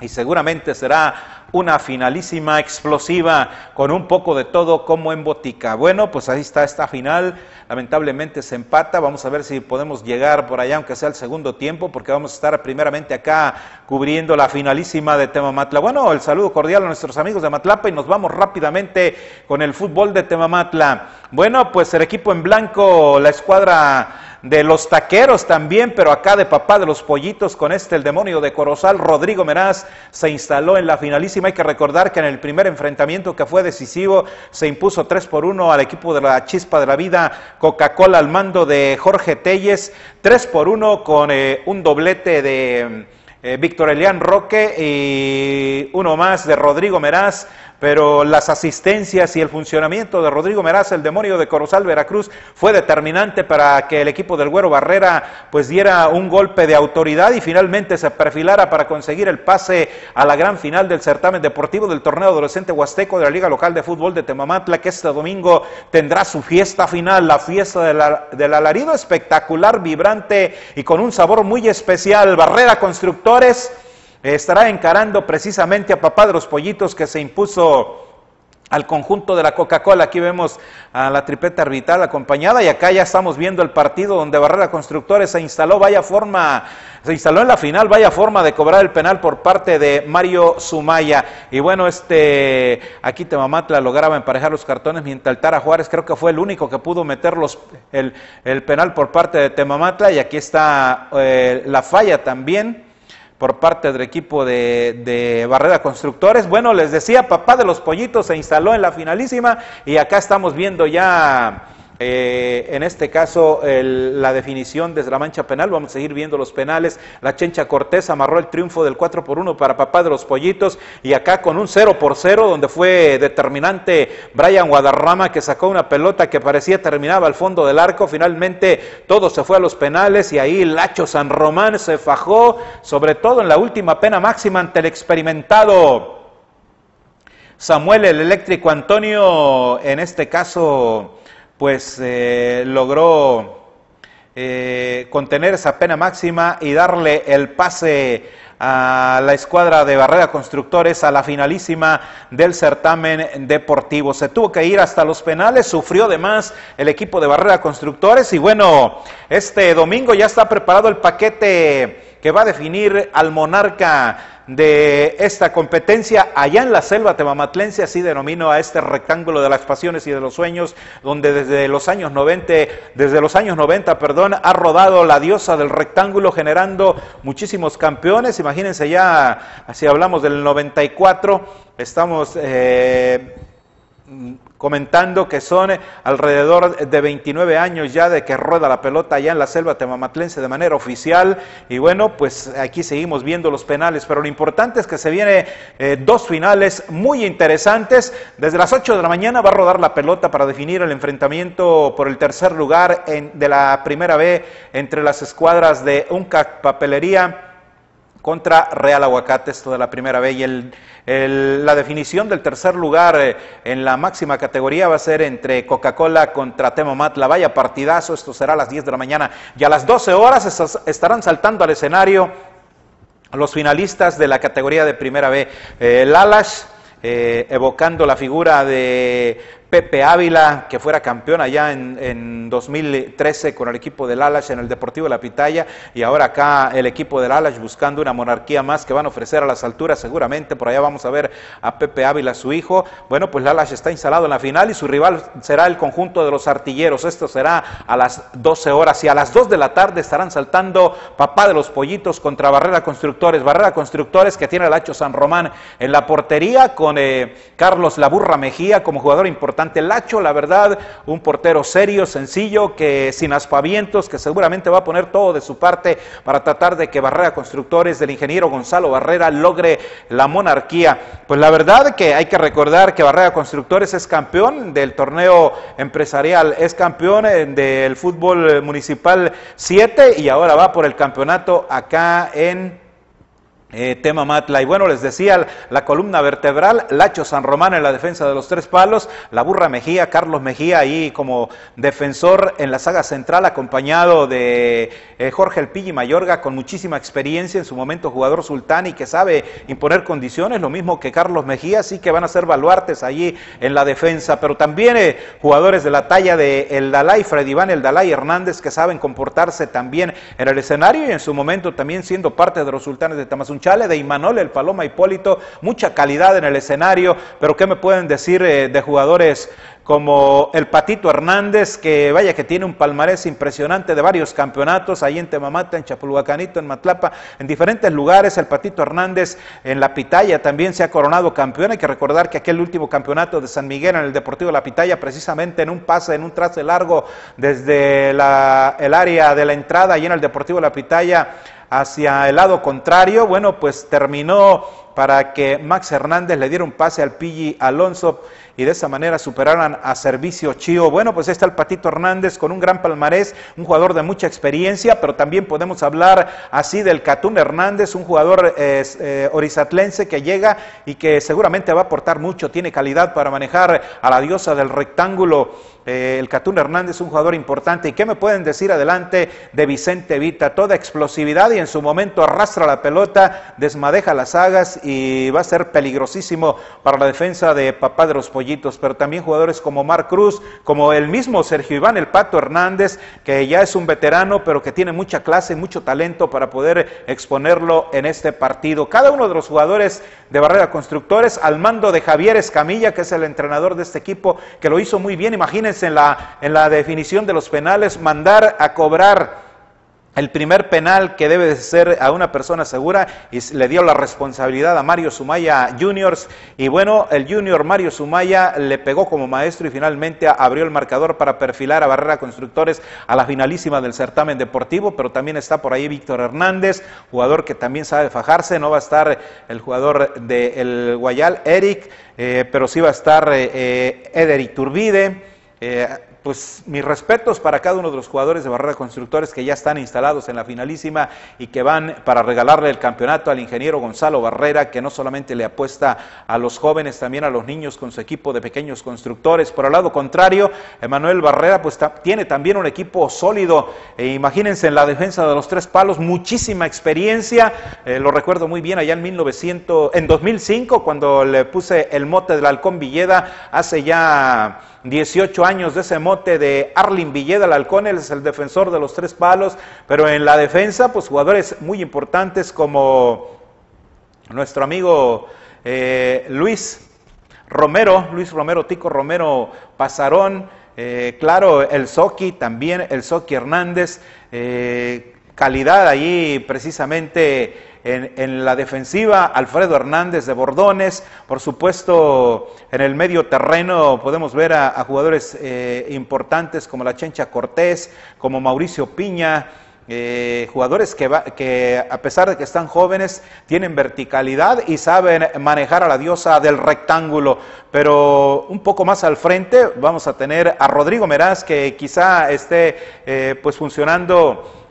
y seguramente será una finalísima explosiva con un poco de todo como en botica. Bueno, pues ahí está esta final. Lamentablemente se empata. Vamos a ver si podemos llegar por allá, aunque sea el segundo tiempo, porque vamos a estar primeramente acá cubriendo la finalísima de Temamatla. Bueno, el saludo cordial a nuestros amigos de Matlapa y nos vamos rápidamente con el fútbol de Temamatla. Bueno, pues el equipo en blanco, la escuadra de los taqueros también, pero acá de papá de los pollitos con este el demonio de Corozal, Rodrigo Meraz se instaló en la finalísima. Hay que recordar que en el primer enfrentamiento que fue decisivo se impuso 3 por 1 al equipo de la Chispa de la Vida, Coca-Cola al mando de Jorge Telles, 3 por 1 con eh, un doblete de eh, Víctor Elián Roque y uno más de Rodrigo Meraz pero las asistencias y el funcionamiento de Rodrigo Meraz, el demonio de Corozal, Veracruz, fue determinante para que el equipo del Güero Barrera pues diera un golpe de autoridad y finalmente se perfilara para conseguir el pase a la gran final del certamen deportivo del torneo adolescente huasteco de la Liga Local de Fútbol de Temamatla, que este domingo tendrá su fiesta final, la fiesta del, del alarido espectacular, vibrante y con un sabor muy especial. Barrera Constructores estará encarando precisamente a Papá de los Pollitos que se impuso al conjunto de la Coca-Cola. Aquí vemos a la tripeta arbitral acompañada y acá ya estamos viendo el partido donde Barrera Constructores se instaló, vaya forma, se instaló en la final, vaya forma de cobrar el penal por parte de Mario Sumaya. Y bueno, este, aquí Temamatla lograba emparejar los cartones, mientras Altara Juárez creo que fue el único que pudo meter los, el, el penal por parte de Temamatla y aquí está eh, la falla también por parte del equipo de, Barrera Constructores. Bueno, les decía, papá de los pollitos se instaló en la finalísima y acá estamos viendo ya, eh, en este caso, la definición desde la mancha penal. Vamos a seguir viendo los penales. La Chencha Cortés amarró el triunfo del 4 por 1 para papá de los pollitos y acá con un 0 por 0 donde fue determinante Brian Guadarrama que sacó una pelota que parecía terminaba al fondo del arco. Finalmente todo se fue a los penales y ahí Lacho San Román se fajó, sobre todo en la última pena máxima ante el experimentado Samuel el eléctrico Antonio, en este caso, pues eh, logró eh, contener esa pena máxima y darle el pase a la escuadra de Barrera Constructores a la finalísima del certamen deportivo. Se tuvo que ir hasta los penales, sufrió además el equipo de Barrera Constructores y bueno, este domingo ya está preparado el paquete que va a definir al monarca de esta competencia allá en la selva temamatlense, así denomino a este rectángulo de las pasiones y de los sueños, donde desde los años 90, desde los años 90, perdón, ha rodado la diosa del rectángulo generando muchísimos campeones. Imagínense ya, si hablamos del 94, estamos eh, comentando que son alrededor de 29 años ya de que rueda la pelota allá en la selva temamatlense de manera oficial y bueno, pues aquí seguimos viendo los penales, pero lo importante es que se viene eh, dos finales muy interesantes. Desde las 8 de la mañana va a rodar la pelota para definir el enfrentamiento por el tercer lugar en, de la primera B entre las escuadras de Unca Papelería contra Real Aguacate, esto de la primera B. Y el, la definición del tercer lugar eh, en la máxima categoría va a ser entre Coca-Cola contra Temomat. La vaya partidazo, esto será a las 10 de la mañana. Y a las 12 horas estarán saltando al escenario los finalistas de la categoría de primera B. Eh, el eh, evocando la figura de Pepe Ávila, que fuera campeón allá en, en 2013 con el equipo del Alash en el Deportivo de la Pitaya, y ahora acá el equipo del Alash buscando una monarquía más que van a ofrecer a las alturas seguramente, por allá vamos a ver a Pepe Ávila, su hijo, bueno, pues el Alash está instalado en la final y su rival será el conjunto de los artilleros, esto será a las 12 horas y a las 2 de la tarde estarán saltando Papá de los Pollitos contra Barrera Constructores, Barrera Constructores que tiene el Hacho San Román en la portería con eh, Carlos Laburra Mejía como jugador importante Lacho, la verdad, un portero serio, sencillo, que sin aspavientos, que seguramente va a poner todo de su parte para tratar de que Barrera Constructores del ingeniero Gonzalo Barrera logre la monarquía. Pues la verdad que hay que recordar que Barrera Constructores es campeón del torneo empresarial, es campeón eh, del fútbol municipal 7 y ahora va por el campeonato acá en eh, tema Matla. Y bueno, les decía, la columna vertebral, Lacho San Román en la defensa de los tres palos, la burra Mejía, Carlos Mejía ahí como defensor en la saga central, acompañado de eh, Jorge El Pilli Mayorga, con muchísima experiencia, en su momento jugador sultán y que sabe imponer condiciones, lo mismo que Carlos Mejía, así que van a ser baluartes allí en la defensa, pero también eh, jugadores de la talla de El Dalai, Freddy Iván El Dalai Hernández, que saben comportarse también en el escenario y en su momento también siendo parte de los sultanes de Tamazunchale Chale, de Imanol, el Paloma Hipólito, mucha calidad en el escenario, pero ¿qué me pueden decir eh, de jugadores como el Patito Hernández, que vaya que tiene un palmarés impresionante de varios campeonatos, ahí en Temamata, en Chapulhuacanito, en Matlapa, en diferentes lugares, el Patito Hernández en La Pitaya también se ha coronado campeón, hay que recordar que aquel último campeonato de San Miguel en el Deportivo La Pitaya, precisamente en un pase, en un trace largo desde el área de la entrada, y en el Deportivo La Pitaya, hacia el lado contrario, bueno, pues terminó para que Max Hernández le diera un pase al Pilli Alonso y de esa manera superaran a Servicio Chío. Bueno, pues está el Patito Hernández con un gran palmarés, un jugador de mucha experiencia, pero también podemos hablar así del Catún Hernández, un jugador eh, orizatlense que llega y que seguramente va a aportar mucho, tiene calidad para manejar a la diosa del rectángulo. Eh, el Catún Hernández, un jugador importante. ¿Y qué me pueden decir adelante de Vicente Vita? Toda explosividad y en su momento arrastra la pelota, desmadeja las sagas y va a ser peligrosísimo para la defensa de Papá de los Pollitos, pero también jugadores como Mar Cruz, como el mismo Sergio Iván El Pato Hernández, que ya es un veterano, pero que tiene mucha clase mucho talento para poder exponerlo en este partido. Cada uno de los jugadores de Barrera Constructores, al mando de Javier Escamilla, que es el entrenador de este equipo, que lo hizo muy bien. Imagínense en la, en la definición de los penales, mandar a cobrar el primer penal que debe de ser a una persona segura y le dio la responsabilidad a Mario Sumaya Juniors. Y bueno, el junior Mario Sumaya le pegó como maestro y finalmente abrió el marcador para perfilar a Barrera Constructores a la finalísima del certamen deportivo, pero también está por ahí Víctor Hernández, jugador que también sabe fajarse, no va a estar el jugador del Guayal, Eric, eh, pero sí va a estar eh, eh Eder Iturbide, eh, pues mis respetos para cada uno de los jugadores de Barrera Constructores que ya están instalados en la finalísima y que van para regalarle el campeonato al ingeniero Gonzalo Barrera, que no solamente le apuesta a los jóvenes, también a los niños con su equipo de pequeños constructores. Por el lado contrario, Emanuel Barrera pues tiene también un equipo sólido. E imagínense en la defensa de los tres palos, muchísima experiencia. Eh, lo recuerdo muy bien allá en 1900, en 2005 cuando le puse el mote del Halcón Villeda hace ya 18 años de ese mote de Arlin Villeda Halcón, él es el defensor de los tres palos, pero en la defensa, pues jugadores muy importantes como nuestro amigo eh, Luis Romero, Luis Romero, Tico Romero Pasarón, eh, claro, el Soki también, el Soki Hernández, eh, calidad allí precisamente en, la defensiva, Alfredo Hernández de Bordones. Por supuesto, en el medio terreno podemos ver a, jugadores eh, importantes como la Chencha Cortés, como Mauricio Piña. Eh, jugadores que, que a pesar de que están jóvenes tienen verticalidad y saben manejar a la diosa del rectángulo, pero un poco más al frente vamos a tener a Rodrigo Meraz que quizá esté eh, pues funcionando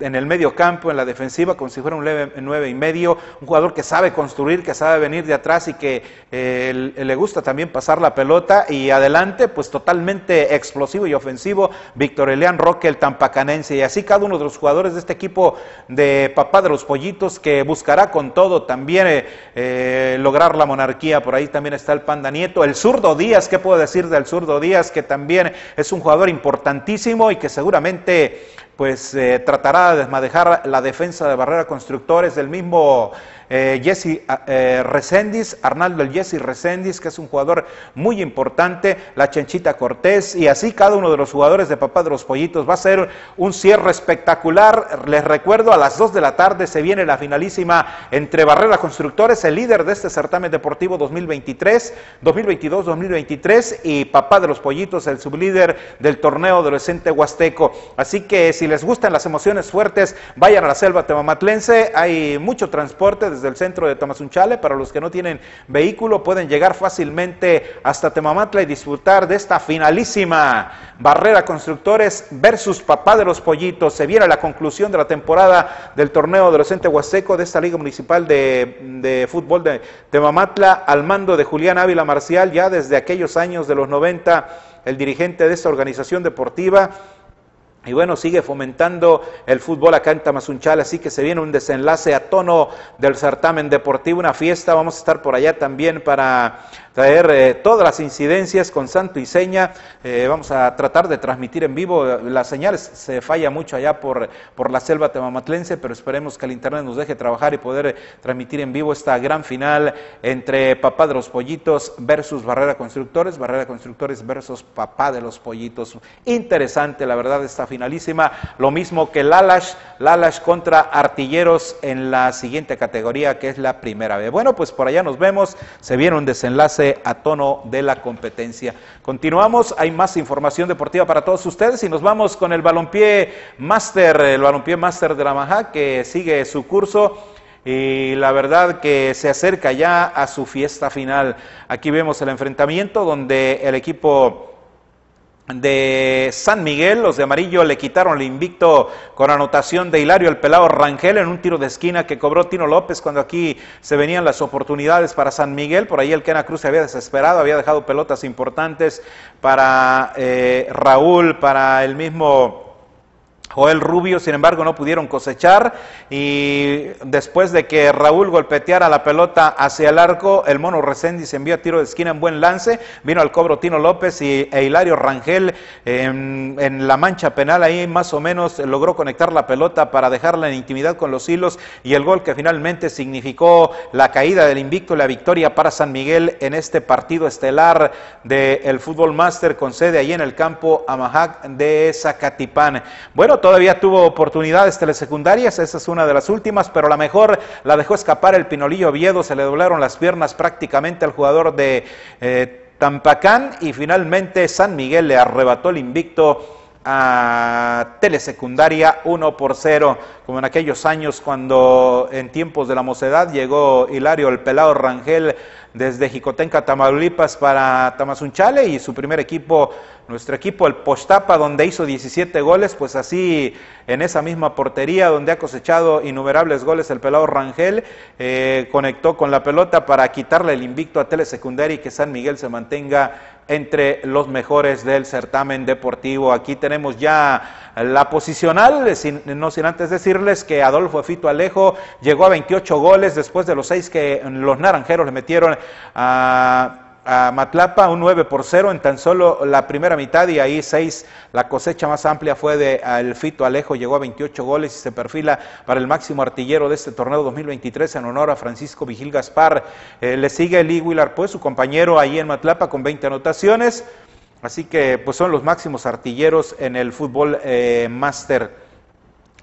en el medio campo, en la defensiva, como si fuera un leve, nueve y medio, un jugador que sabe construir, que sabe venir de atrás y que eh, le gusta también pasar la pelota. Y adelante, pues totalmente explosivo y ofensivo, Víctor Elian Roque, el tampacanense, y así cada uno de los jugadores de este equipo de Papá de los Pollitos que buscará con todo también eh, eh, lograr la monarquía, por ahí también está el Panda Nieto, el zurdo Díaz, ¿qué puedo decir del zurdo Díaz? Que también es un jugador importantísimo y que seguramente pues eh, tratará de desmadejar la defensa de Barrera Constructores. Del mismo eh, Jesse eh, Reséndiz, Arnaldo el Jesse Reséndiz, que es un jugador muy importante, la Chenchita Cortés, y así cada uno de los jugadores de Papá de los Pollitos. Va a ser un cierre espectacular. Les recuerdo, a las 2 de la tarde se viene la finalísima entre Barrera Constructores, el líder de este certamen deportivo 2023, 2022-2023, y Papá de los Pollitos, el sublíder del torneo adolescente huasteco. Así que si les gustan las emociones fuertes, vayan a la selva temamatlense. Hay mucho transporte desde el centro de Tamazunchale. Para los que no tienen vehículo, pueden llegar fácilmente hasta Temamatla y disfrutar de esta finalísima Barrera Constructores versus Papá de los Pollitos. Se viene la conclusión de la temporada del torneo adolescente Huaseco de esta Liga Municipal de, de Fútbol de Temamatla al mando de Julián Ávila Marcial, ya desde aquellos años de los 90, el dirigente de esta organización deportiva y bueno, sigue fomentando el fútbol acá en Tamazunchal, así que se viene un desenlace a tono del certamen deportivo, una fiesta. Vamos a estar por allá también para traer eh, todas las incidencias con santo y seña. Eh, vamos a tratar de transmitir en vivo. La señal se falla mucho allá por, por la selva temamatlense, pero esperemos que el internet nos deje trabajar y poder eh, transmitir en vivo esta gran final entre Papá de los Pollitos versus Barrera Constructores, Barrera Constructores versus Papá de los Pollitos. Interesante, la verdad, esta finalísima. Lo mismo que Lalash, Lalash contra Artilleros en la siguiente categoría, que es la primera vez. Bueno, pues por allá nos vemos. Se viene un desenlace a tono de la competencia. Continuamos, hay más información deportiva para todos ustedes y nos vamos con el balompié máster, el balompié máster de la Maja que sigue su curso y la verdad que se acerca ya a su fiesta final. Aquí vemos el enfrentamiento donde el equipo de San Miguel, los de amarillo le quitaron el invicto con anotación de Hilario el Pelado Rangel en un tiro de esquina que cobró Tino López cuando aquí se venían las oportunidades para San Miguel, por ahí el Kena Cruz se había desesperado, había dejado pelotas importantes para eh, Raúl, para el mismo Joel Rubio, sin embargo, no pudieron cosechar y después de que Raúl golpeteara la pelota hacia el arco, el mono Reséndiz envió a tiro de esquina en buen lance, vino al cobro Tino López y e Hilario Rangel en, la mancha penal ahí más o menos logró conectar la pelota para dejarla en intimidad con los hilos y el gol que finalmente significó la caída del invicto y la victoria para San Miguel en este partido estelar del Fútbol Master con sede ahí en el campo Amajac de Zacatipán. Todavía tuvo oportunidades telesecundarias, esa es una de las últimas, pero la mejor la dejó escapar el Pinolillo Oviedo, se le doblaron las piernas prácticamente al jugador de eh, Tampacán y finalmente San Miguel le arrebató el invicto a telesecundaria 1 por 0, como en aquellos años cuando en tiempos de la mocedad llegó Hilario el Pelado Rangel desde Jicotenca, Tamaulipas para Tamazunchale y su primer equipo, nuestro equipo, el Postapa, donde hizo 17 goles, pues así en esa misma portería donde ha cosechado innumerables goles el pelado Rangel, eh, conectó con la pelota para quitarle el invicto a Telesecundaria y que San Miguel se mantenga entre los mejores del certamen deportivo. Aquí tenemos ya la posicional, sin, no sin antes decirles que Adolfo Fito Alejo llegó a 28 goles después de los seis que los naranjeros le metieron a a Matlapa un 9 por 0 en tan solo la primera mitad y ahí 6, la cosecha más amplia fue de el Fito Alejo, llegó a 28 goles y se perfila para el máximo artillero de este torneo 2023 en honor a Francisco Vigil Gaspar. Eh, le sigue Lee Willard, pues su compañero ahí en Matlapa con 20 anotaciones, así que pues son los máximos artilleros en el fútbol eh, máster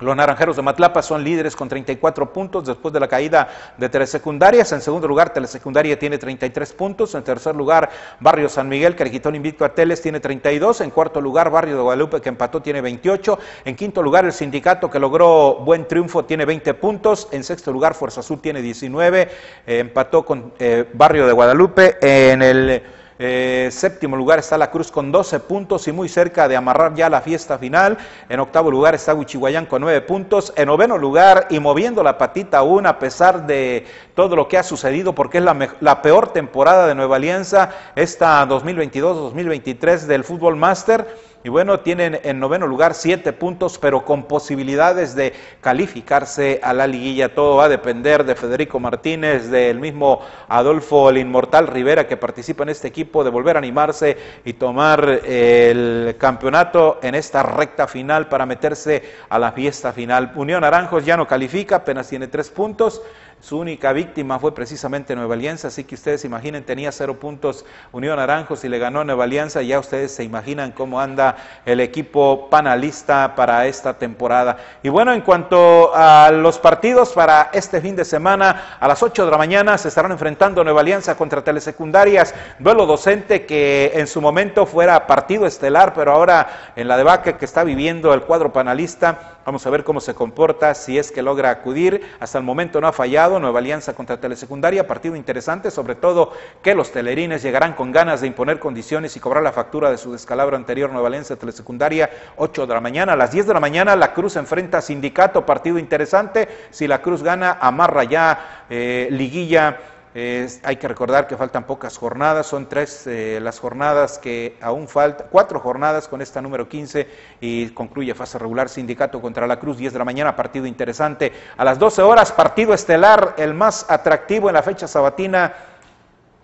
Los Naranjeros de Matlapa son líderes con 34 puntos después de la caída de Telesecundarias. En segundo lugar, Telesecundaria tiene 33 puntos. En tercer lugar, Barrio San Miguel, que le quitó el invicto a Teles, tiene 32. En cuarto lugar, Barrio de Guadalupe, que empató, tiene 28. En quinto lugar, el Sindicato, que logró buen triunfo, tiene 20 puntos. En sexto lugar, Fuerza Azul tiene 19. Eh, empató con eh, Barrio de Guadalupe. En el eh, séptimo lugar está la Cruz con 12 puntos y muy cerca de amarrar ya la fiesta final. En octavo lugar está Huichihuayán con 9 puntos. En noveno lugar y moviendo la patita aún a pesar de todo lo que ha sucedido porque es la, la peor temporada de Nueva Alianza esta 2022-2023 del Fútbol Master y bueno, tienen en noveno lugar siete puntos, pero con posibilidades de calificarse a la liguilla. Todo va a depender de Federico Martínez, del mismo Adolfo el Inmortal Rivera que participa en este equipo, de volver a animarse y tomar el campeonato en esta recta final para meterse a la fiesta final. Unión Naranjos ya no califica, apenas tiene tres puntos. Su única víctima fue precisamente Nueva Alianza, así que ustedes imaginen, tenía cero puntos Unión Naranjos y le ganó Nueva Alianza, ya ustedes se imaginan cómo anda el equipo panalista para esta temporada. Y bueno, en cuanto a los partidos para este fin de semana, a las 8 de la mañana se estarán enfrentando Nueva Alianza contra Telesecundarias, duelo docente que en su momento fuera partido estelar, pero ahora en la debacle que está viviendo el cuadro panalista, Vamos a ver cómo se comporta, si es que logra acudir. Hasta el momento no ha fallado. Nueva Alianza contra Telesecundaria, partido interesante, sobre todo que los telerines llegarán con ganas de imponer condiciones y cobrar la factura de su descalabro anterior. Nueva Alianza Telesecundaria, 8 de la mañana. A las 10 de la mañana, la Cruz enfrenta a Sindicato, partido interesante. Si la Cruz gana, amarra ya eh, liguilla hay que recordar que faltan pocas jornadas, son tres eh, las jornadas que aún faltan, cuatro jornadas con esta número 15 y concluye fase regular Sindicato contra la Cruz, 10 de la mañana, partido interesante. A las 12 horas, partido estelar, el más atractivo en la fecha sabatina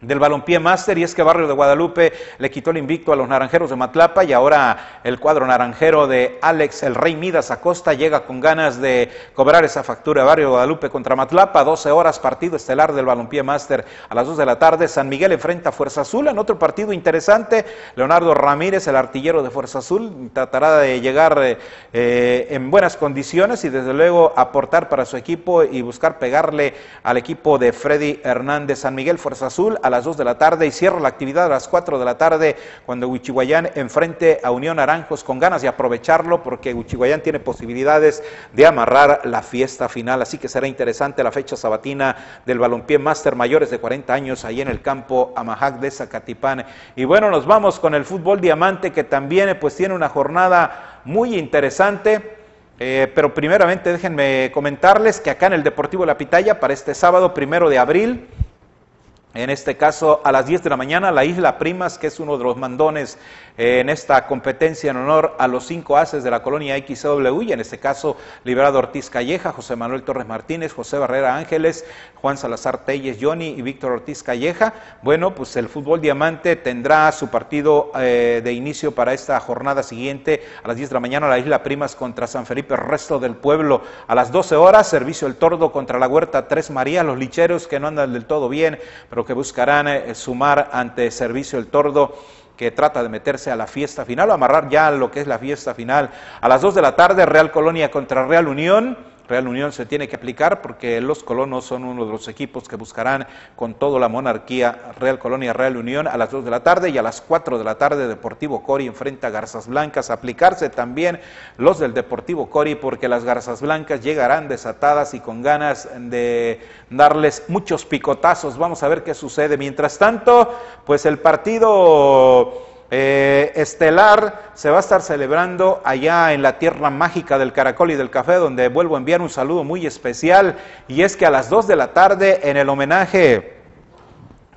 del balompié máster y es que Barrio de Guadalupe le quitó el invicto a los naranjeros de Matlapa y ahora el cuadro naranjero de Alex el Rey Midas Acosta llega con ganas de cobrar esa factura. Barrio de Guadalupe contra Matlapa, 12 horas partido estelar del balompié máster a las 2 de la tarde, San Miguel enfrenta a Fuerza Azul en otro partido interesante, Leonardo Ramírez, el artillero de Fuerza Azul, tratará de llegar eh, en buenas condiciones y desde luego aportar para su equipo y buscar pegarle al equipo de Freddy Hernández. San Miguel Fuerza Azul a las 2 de la tarde y cierra la actividad a las 4 de la tarde cuando Huichihuayán enfrente a Unión Naranjos con ganas de aprovecharlo porque Huichihuayán tiene posibilidades de amarrar la fiesta final. Así que será interesante la fecha sabatina del balompié máster mayores de 40 años ahí en el campo Amajac de Zacatipán. Y bueno, nos vamos con el fútbol diamante que también pues tiene una jornada muy interesante. Eh, pero primeramente déjenme comentarles que acá en el Deportivo La Pitaya para este sábado primero de abril en este caso a las 10 de la mañana, la Isla Primas, que es uno de los mandones en esta competencia en honor a los cinco haces de la colonia XW, y en este caso Liberado Ortiz Calleja, José Manuel Torres Martínez, José Barrera Ángeles, Juan Salazar Telles Johnny y Víctor Ortiz Calleja. Bueno, pues el fútbol diamante tendrá su partido eh, de inicio para esta jornada siguiente a las 10 de la mañana, la Isla Primas contra San Felipe, resto del pueblo. A las 12 horas, Servicio El Tordo contra la Huerta Tres Marías, los licheros que no andan del todo bien, pero que buscarán eh, sumar ante Servicio El Tordo que trata de meterse a la fiesta final, o amarrar ya lo que es la fiesta final. A las 2 de la tarde, Real Colonia contra Real Unión. Real Unión se tiene que aplicar porque los colonos son uno de los equipos que buscarán con toda la monarquía Real Colonia Real Unión a las 2 de la tarde y a las 4 de la tarde Deportivo Cori enfrenta a Garzas Blancas. Aplicarse también los del Deportivo Cori porque las Garzas Blancas llegarán desatadas y con ganas de darles muchos picotazos. Vamos a ver qué sucede. Mientras tanto, pues el partido eh, estelar se va a estar celebrando allá en la tierra mágica del caracol y del café, donde vuelvo a enviar un saludo muy especial, y es que a las 2 de la tarde en el homenaje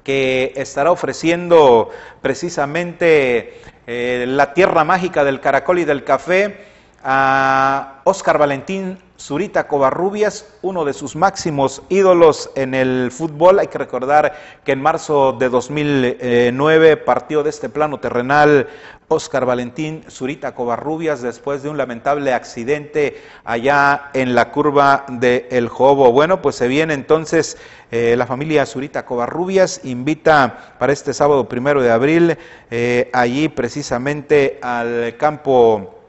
que estará ofreciendo precisamente eh, la tierra mágica del caracol y del café a Oscar Valentín Zurita Covarrubias, uno de sus máximos ídolos en el fútbol. Hay que recordar que en marzo de 2009 partió de este plano terrenal Oscar Valentín Zurita Covarrubias después de un lamentable accidente allá en la curva de El Jobo. Bueno, pues se viene entonces eh, la familia Zurita Covarrubias, invita para este sábado primero de abril eh, allí precisamente al campo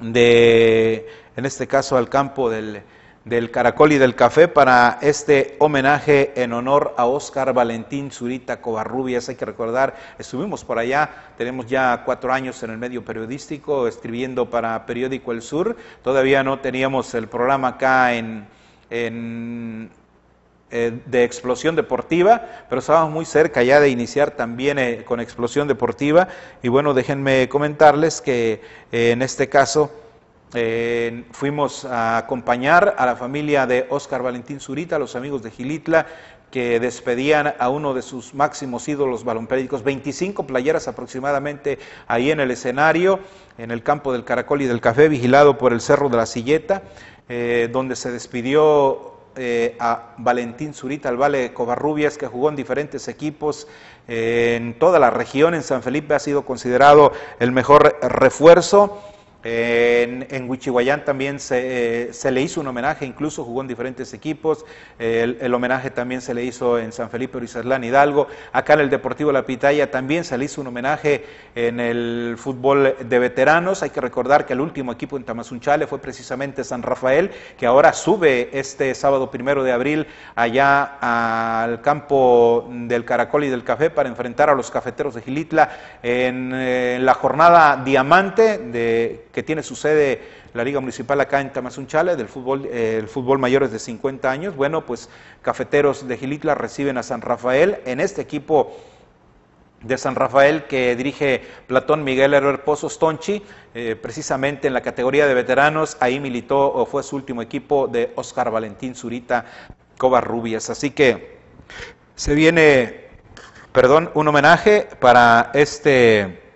de en este caso al campo del, del Caracol y del Café para este homenaje en honor a Óscar Valentín Zurita Covarrubias. Hay que recordar, estuvimos por allá, tenemos ya cuatro años en el medio periodístico, escribiendo para Periódico El Sur. Todavía no teníamos el programa acá en, en eh, de explosión deportiva, pero estábamos muy cerca ya de iniciar también eh, con explosión deportiva. Y bueno, déjenme comentarles que eh, en este caso fuimos a acompañar a la familia de Óscar Valentín Zurita, los amigos de Gilitla, que despedían a uno de sus máximos ídolos balompédicos, 25 playeras aproximadamente ahí en el escenario, en el campo del Caracol y del Café, vigilado por el Cerro de la Silleta, donde se despidió eh, a Valentín Zurita, al Vale Covarrubias, que jugó en diferentes equipos eh, en toda la región. En San Felipe ha sido considerado el mejor refuerzo. En, en Huichihuayán también se, eh, se, le hizo un homenaje, incluso jugó en diferentes equipos. El, homenaje también se le hizo en San Felipe, Urizaslán, Hidalgo. Acá en el Deportivo La Pitaya también se le hizo un homenaje en el fútbol de veteranos. Hay que recordar que el último equipo en Tamazunchale fue precisamente San Rafael, que ahora sube este sábado primero de abril allá al campo del Caracol y del Café para enfrentar a los cafeteros de Gilitla en, en la jornada diamante de que tiene su sede la Liga Municipal acá en Tamazunchale, del fútbol, eh, el fútbol mayores de 50 años. Bueno, pues Cafeteros de Gilitla reciben a San Rafael. En este equipo de San Rafael que dirige Platón Miguel Herrera Pozos Tonchi, eh, precisamente en la categoría de veteranos, ahí militó o fue su último equipo de Oscar Valentín Zurita Covarrubias. Así que se viene, perdón, un homenaje para este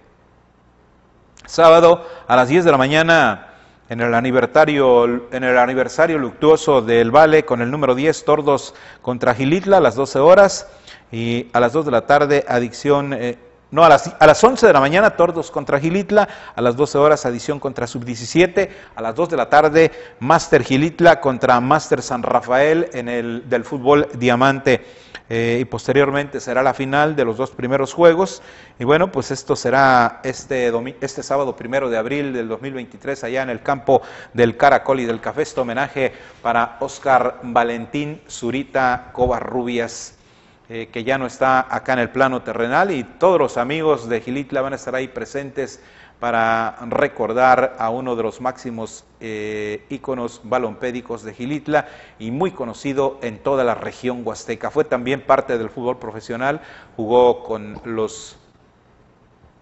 sábado a las 10 de la mañana en el aniversario, en el aniversario luctuoso del Vale con el número 10, Tordos contra Gilitla a las 12 horas. Y a las 2 de la tarde, Adicción, eh, no, a las, a las 11 de la mañana, Tordos contra Gilitla, a las 12 horas, Adición contra Sub-17, a las 2 de la tarde, Master Gilitla contra Master San Rafael en el del fútbol Diamante. Eh, y posteriormente será la final de los dos primeros juegos. Y bueno, pues esto será este, este sábado primero de abril del 2023 allá en el campo del Caracol y del Café. Este homenaje para Oscar Valentín Zurita Covarrubias. Eh, que ya no está acá en el plano terrenal y todos los amigos de Gilitla van a estar ahí presentes para recordar a uno de los máximos eh, íconos balompédicos de Gilitla y muy conocido en toda la región huasteca. Fue también parte del fútbol profesional, jugó con los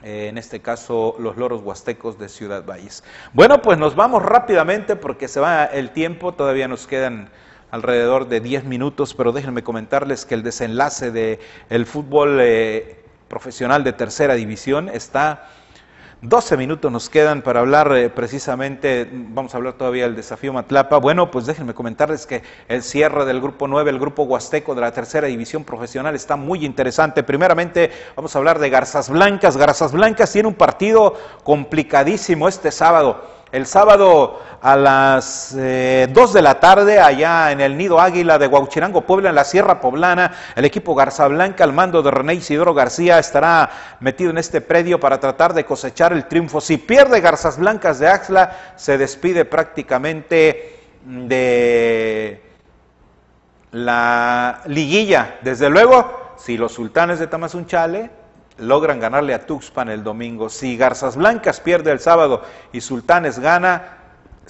eh, en este caso los loros huastecos de Ciudad Valles. Bueno, pues nos vamos rápidamente porque se va el tiempo, todavía nos quedan alrededor de 10 minutos, pero déjenme comentarles que el desenlace del el fútbol eh, profesional de tercera división está 12 minutos nos quedan para hablar eh, precisamente, vamos a hablar todavía del desafío Matlapa. Bueno, pues déjenme comentarles que el cierre del grupo 9, el grupo Huasteco de la tercera división profesional está muy interesante. Primeramente vamos a hablar de Garzas Blancas. Garzas Blancas tiene un partido complicadísimo este sábado. El sábado a las eh, 2 de la tarde, allá en el Nido Águila de Huauchirango, Puebla, en la Sierra Poblana, el equipo Garza Blanca, al mando de René Isidoro García, estará metido en este predio para tratar de cosechar el triunfo. Si pierde Garzas Blancas de Axla, se despide prácticamente de la liguilla. Desde luego, si los sultanes de Tamazunchale logran ganarle a Tuxpan el domingo. Si Garzas Blancas pierde el sábado y Sultanes gana,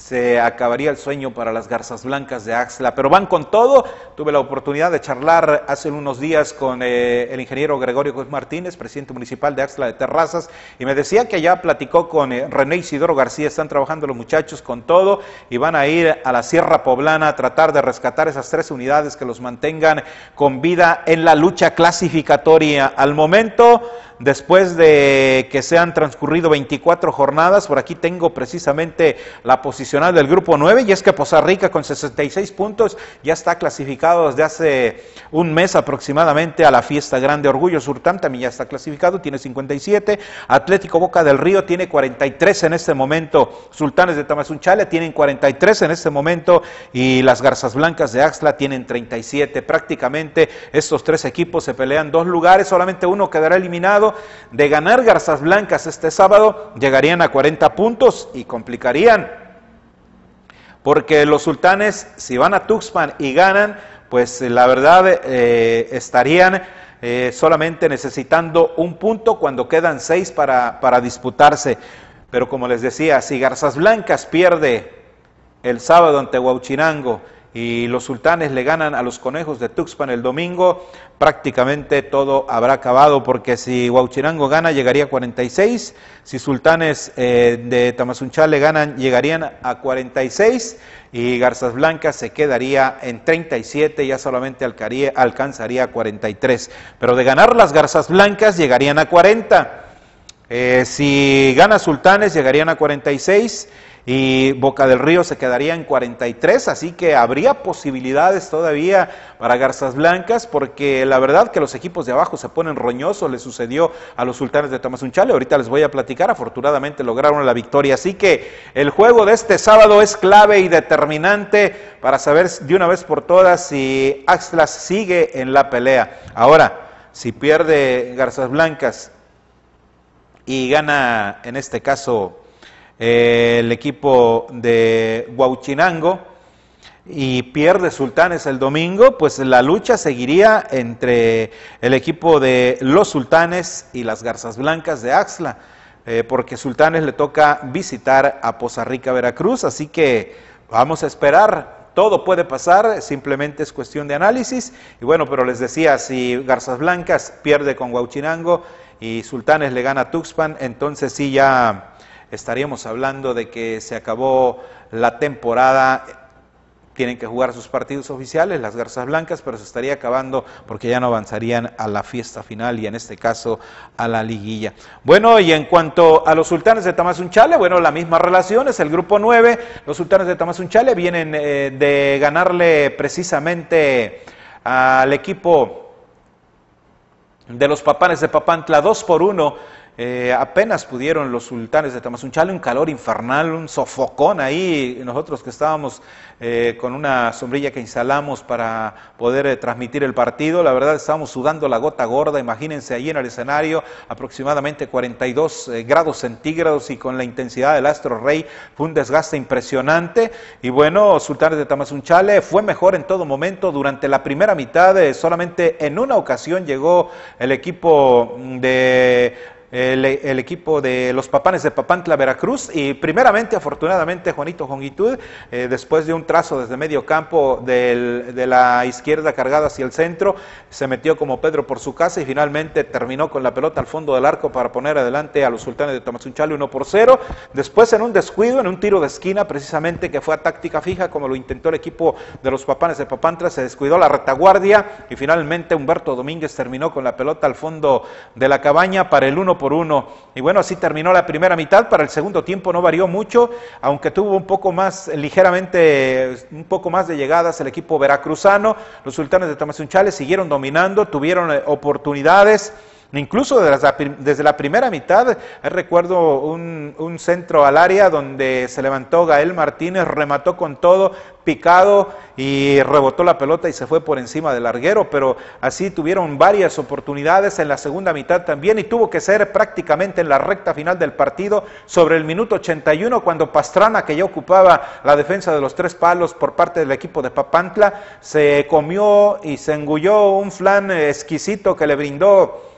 se acabaría el sueño para las garzas blancas de Axla, pero van con todo. Tuve la oportunidad de charlar hace unos días con eh, el ingeniero Gregorio Gómez Martínez, presidente municipal de Axla de Terrazas, y me decía que ya platicó con eh, René Isidoro García, están trabajando los muchachos con todo y van a ir a la Sierra Poblana a tratar de rescatar esas tres unidades que los mantengan con vida en la lucha clasificatoria. Al momento después de que se han transcurrido 24 jornadas. Por aquí tengo precisamente la posicional del grupo 9 y es que Poza Rica con 66 puntos ya está clasificado desde hace un mes aproximadamente a la fiesta grande. Orgullo Surtam también ya está clasificado, tiene 57. Atlético Boca del Río tiene 43 en este momento. Sultanes de Tamazunchale tienen 43 en este momento y las Garzas Blancas de Axla tienen 37. Prácticamente estos tres equipos se pelean dos lugares, solamente uno quedará eliminado de ganar Garzas Blancas este sábado, llegarían a 40 puntos y complicarían porque los sultanes, si van a Tuxpan y ganan, pues la verdad eh, estarían eh, solamente necesitando un punto cuando quedan seis para, para disputarse. Pero como les decía, si Garzas Blancas pierde el sábado ante Huauchinango y los sultanes le ganan a los conejos de Tuxpan el domingo, prácticamente todo habrá acabado porque si Huauchinango gana llegaría a 46, si sultanes eh, de Tamazunchal le ganan llegarían a 46 y Garzas Blancas se quedaría en 37, ya solamente alcanzaría 43. Pero de ganar las Garzas Blancas llegarían a 40. Eh, si gana Sultanes llegarían a 46 y Boca del Río se quedaría en 43, así que habría posibilidades todavía para Garzas Blancas, porque la verdad que los equipos de abajo se ponen roñosos, le sucedió a los sultanes de Tamazunchale, ahorita les voy a platicar, afortunadamente lograron la victoria, así que el juego de este sábado es clave y determinante para saber de una vez por todas si Axlas sigue en la pelea. Ahora, si pierde Garzas Blancas y gana en este caso el equipo de Huauchinango y pierde Sultanes el domingo, pues la lucha seguiría entre el equipo de los Sultanes y las Garzas Blancas de Axla, eh, porque Sultanes le toca visitar a Poza Rica, Veracruz, así que vamos a esperar. Todo puede pasar, simplemente es cuestión de análisis. Y bueno, pero les decía, si Garzas Blancas pierde con Huauchinango y Sultanes le gana a Tuxpan, entonces sí ya estaríamos hablando de que se acabó la temporada, tienen que jugar sus partidos oficiales, las Garzas Blancas, pero se estaría acabando porque ya no avanzarían a la fiesta final y en este caso a la liguilla. Bueno, y en cuanto a los sultanes de Tamazunchale, bueno, la misma relación es el grupo 9, los sultanes de Tamazunchale vienen eh, de ganarle precisamente al equipo de los papanes de Papantla 2 por 1 eh, apenas pudieron los sultanes de Tamazunchale, un calor infernal, un sofocón ahí, nosotros que estábamos eh, con una sombrilla que instalamos para poder eh, transmitir el partido, la verdad estábamos sudando la gota gorda, imagínense ahí en el escenario, aproximadamente 42 grados centígrados y con la intensidad del astro rey, fue un desgaste impresionante. Y bueno, sultanes de Tamazunchale fue mejor en todo momento, durante la primera mitad solamente en una ocasión llegó el equipo de el, equipo de los Papanes de Papantla, Veracruz. Y primeramente, afortunadamente, Juanito Jongitud, eh, después de un trazo desde medio campo de la izquierda cargada hacia el centro, se metió como Pedro por su casa y finalmente terminó con la pelota al fondo del arco para poner adelante a los sultanes de Tamazunchale 1 por 0. Después, en un descuido, en un tiro de esquina, precisamente que fue a táctica fija, como lo intentó el equipo de los Papanes de Papantla, se descuidó la retaguardia y finalmente Humberto Domínguez terminó con la pelota al fondo de la cabaña para el 1 por uno. Y bueno, así terminó la primera mitad. Para el segundo tiempo no varió mucho, aunque tuvo un poco más, ligeramente, un poco más de llegadas el equipo veracruzano. Los sultanes de Tamazunchales siguieron dominando, tuvieron eh, oportunidades. Incluso desde la, primera mitad, recuerdo un, un, centro al área donde se levantó Gael Martínez, remató con todo, picado y rebotó la pelota y se fue por encima del larguero, pero así tuvieron varias oportunidades en la segunda mitad también y tuvo que ser prácticamente en la recta final del partido sobre el minuto 81 cuando Pastrana, que ya ocupaba la defensa de los tres palos por parte del equipo de Papantla, se comió y se engulló un flan exquisito que le brindó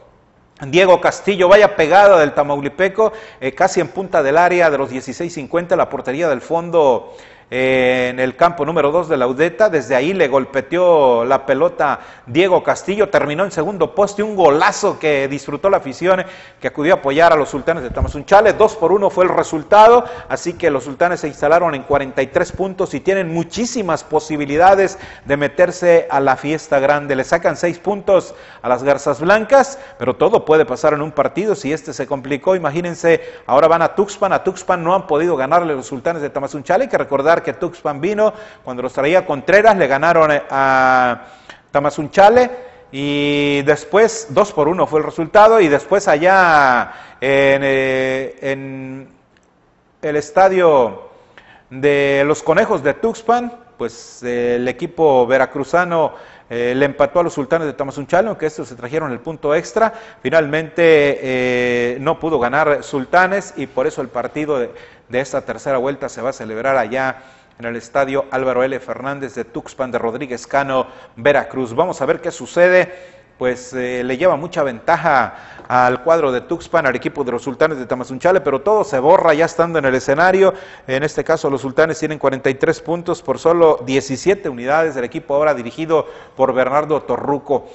Diego Castillo, vaya pegada del Tamaulipeco, eh, casi en punta del área de los 16.50, la portería del fondo en el campo número 2 de la Udeta. Desde ahí le golpeteó la pelota Diego Castillo. Terminó en segundo poste. Un golazo que disfrutó la afición que acudió a apoyar a los sultanes de Tamazunchale. 2 por 1 fue el resultado. Así que los sultanes se instalaron en 43 puntos y tienen muchísimas posibilidades de meterse a la fiesta grande. Le sacan 6 puntos a las Garzas Blancas, pero todo puede pasar en un partido. Si este se complicó, imagínense, ahora van a Tuxpan. A Tuxpan no han podido ganarle los sultanes de Tamazunchale. Hay que recordar que Tuxpan vino, cuando los traía Contreras, le ganaron eh, a Tamazunchale y después dos por uno fue el resultado y después allá en, eh, en el estadio de los Conejos de Tuxpan, pues el equipo veracruzano eh, le empató a los sultanes de Tamazunchale, aunque estos se trajeron el punto extra. Finalmente no pudo ganar sultanes y por eso el partido de, de, esta tercera vuelta se va a celebrar allá en el estadio Álvaro L. Fernández de Tuxpan de Rodríguez Cano, Veracruz. Vamos a ver qué sucede pues eh, le lleva mucha ventaja al cuadro de Tuxpan, al equipo de los sultanes de Tamazunchale, pero todo se borra ya estando en el escenario. En este caso los sultanes tienen 43 puntos por solo 17 unidades del equipo ahora dirigido por Bernardo Torruco.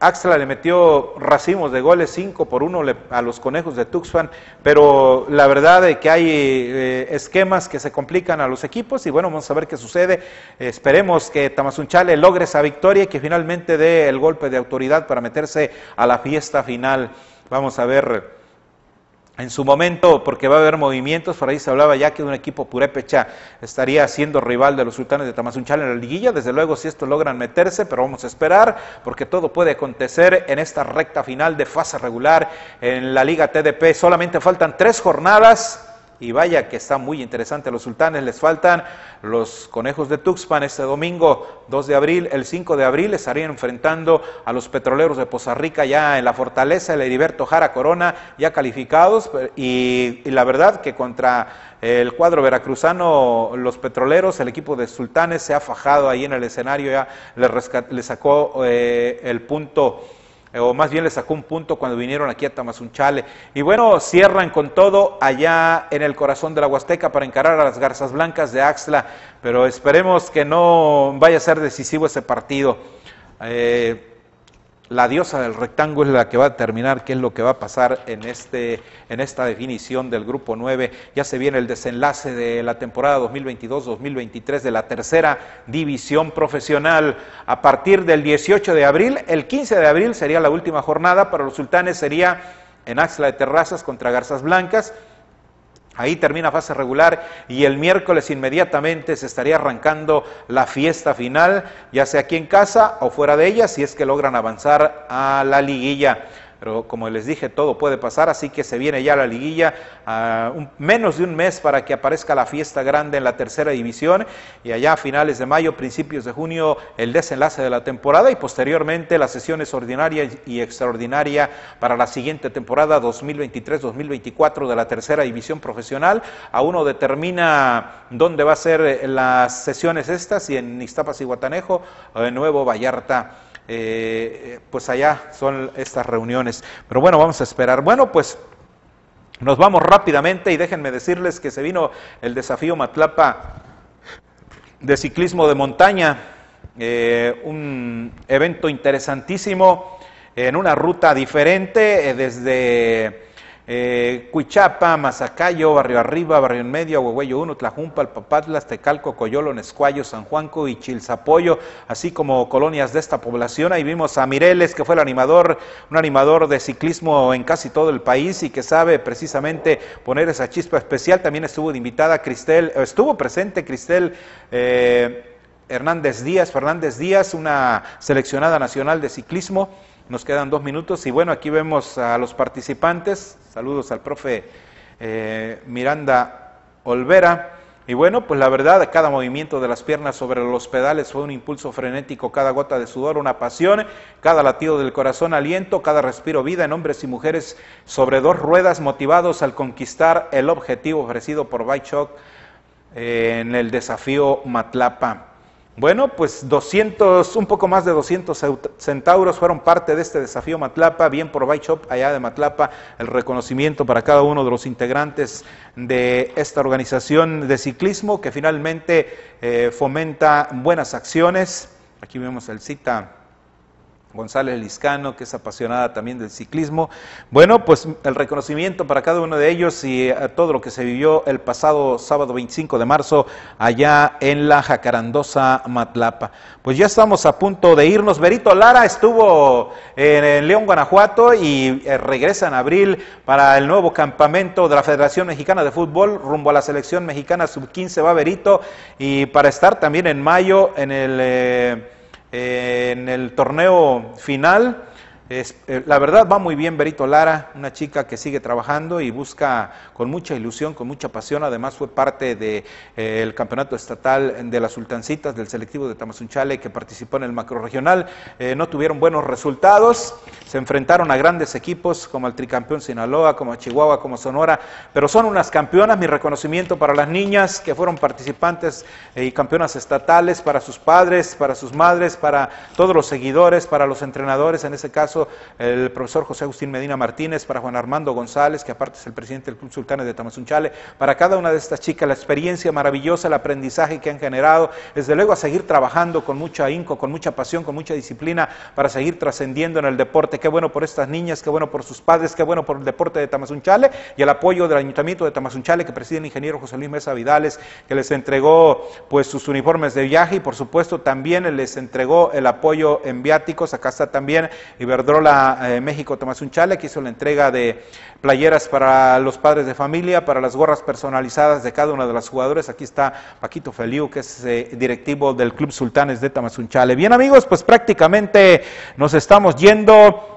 Axla le metió racimos de goles 5 por 1 a los conejos de Tuxpan, pero la verdad es que hay eh, esquemas que se complican a los equipos y bueno, vamos a ver qué sucede. esperemos que Tamazunchale logre esa victoria y que finalmente dé el golpe de autoridad para meterse a la fiesta final. Vamos a ver en su momento, porque va a haber movimientos, por ahí se hablaba ya que un equipo purépecha estaría siendo rival de los sultanes de Tamazunchal en la liguilla, desde luego si esto logran meterse, pero vamos a esperar, porque todo puede acontecer en esta recta final de fase regular en la Liga TDP, solamente faltan tres jornadas, y vaya que está muy interesante los sultanes, les faltan los conejos de Tuxpan este domingo 2 de abril, el 5 de abril estarían enfrentando a los petroleros de Poza Rica ya en la fortaleza, el Heriberto Jara Corona ya calificados y, la verdad que contra el cuadro veracruzano, los petroleros, el equipo de sultanes se ha fajado ahí en el escenario, ya le, sacó eh, el punto o más bien le sacó un punto cuando vinieron aquí a Tamazunchale. Y bueno, cierran con todo allá en el corazón de la Huasteca para encarar a las Garzas Blancas de Axla, pero esperemos que no vaya a ser decisivo ese partido. Eh, la diosa del rectángulo es la que va a determinar qué es lo que va a pasar en, este, en esta definición del grupo 9. Ya se viene el desenlace de la temporada 2022-2023 de la tercera división profesional. A partir del 18 de abril, el 15 de abril sería la última jornada, para los sultanes sería en Axla de Terrazas contra Garzas Blancas. Ahí termina fase regular y el miércoles inmediatamente se estaría arrancando la fiesta final, ya sea aquí en casa o fuera de ella, si es que logran avanzar a la liguilla pero como les dije, todo puede pasar, así que se viene ya la liguilla, a menos de un mes para que aparezca la fiesta grande en la tercera división y allá a finales de mayo, principios de junio, el desenlace de la temporada y posteriormente las sesiones ordinaria y extraordinaria para la siguiente temporada 2023-2024 de la tercera división profesional. Aún no determina dónde va a ser las sesiones estas, si en Iztapas y Guatanejo o en Nuevo Vallarta. Eh, pues allá son estas reuniones. Pero bueno, vamos a esperar. Bueno, pues nos vamos rápidamente y déjenme decirles que se vino el desafío Matlapa de ciclismo de montaña, eh, un evento interesantísimo en una ruta diferente eh, desde eh, Cuichapa, Mazacayo, Barrio Arriba, Barrio en Medio, Huehueyo 1, Tlajumpa, Papatlas, Tecalco, Coyolo, Nescuayo, San Juanco y Chilzapoyo, así como colonias de esta población. Ahí vimos a Mireles, que fue el animador, un animador de ciclismo en casi todo el país y que sabe precisamente poner esa chispa especial. También estuvo de invitada Cristel, estuvo presente Cristel. Eh, Hernández Díaz, Fernández Díaz, una seleccionada nacional de ciclismo. Nos quedan dos minutos y bueno, aquí vemos a los participantes. Saludos al profe eh, Miranda Olvera. Y bueno, pues la verdad, cada movimiento de las piernas sobre los pedales fue un impulso frenético, cada gota de sudor, una pasión, cada latido del corazón, aliento, cada respiro, vida en hombres y mujeres sobre dos ruedas motivados al conquistar el objetivo ofrecido por Baichok eh, en el desafío Matlapa. Bueno, pues 200, un poco más de 200 centauros fueron parte de este desafío Matlapa, bien por Bike allá de Matlapa, el reconocimiento para cada uno de los integrantes de esta organización de ciclismo que finalmente eh, fomenta buenas acciones. Aquí vemos el cita González Liscano, que es apasionada también del ciclismo. Bueno, pues el reconocimiento para cada uno de ellos y a todo lo que se vivió el pasado sábado 25 de marzo allá en la Jacarandosa Matlapa. Pues ya estamos a punto de irnos. Berito Lara estuvo en León, Guanajuato y eh, regresa en abril para el nuevo campamento de la Federación Mexicana de Fútbol rumbo a la selección mexicana sub-15 va Berito y para estar también en mayo en el... Eh, en el torneo final Es, eh, la verdad va muy bien Berito Lara, una chica que sigue trabajando y busca con mucha ilusión, con mucha pasión. Además fue parte del de, eh, campeonato estatal de las Sultancitas del selectivo de Tamazunchale que participó en el macroregional. Eh, no tuvieron buenos resultados, se enfrentaron a grandes equipos como el tricampeón Sinaloa, como Chihuahua, como Sonora, pero son unas campeonas. Mi reconocimiento para las niñas que fueron participantes y campeonas estatales, para sus padres, para sus madres, para todos los seguidores, para los entrenadores, en ese caso el profesor José Agustín Medina Martínez, para Juan Armando González, que aparte es el presidente del Club Sultanes de Tamazunchale, para cada una de estas chicas, la experiencia maravillosa, el aprendizaje que han generado, desde luego a seguir trabajando con mucha ahínco, con mucha pasión, con mucha disciplina, para seguir trascendiendo en el deporte. Qué bueno por estas niñas, qué bueno por sus padres, qué bueno por el deporte de Tamazunchale y el apoyo del Ayuntamiento de Tamazunchale que preside el ingeniero José Luis Mesa Vidales, que les entregó pues sus uniformes de viaje y por supuesto también les entregó el apoyo en viáticos. Acá está también Iberdrola eh, México Tamazunchale, que hizo la entrega de playeras para los padres de familia, para las gorras personalizadas de cada uno de los jugadores. Aquí está Paquito Feliu, que es eh, directivo del Club Sultanes de Tamazunchale. Bien amigos, pues prácticamente nos estamos yendo.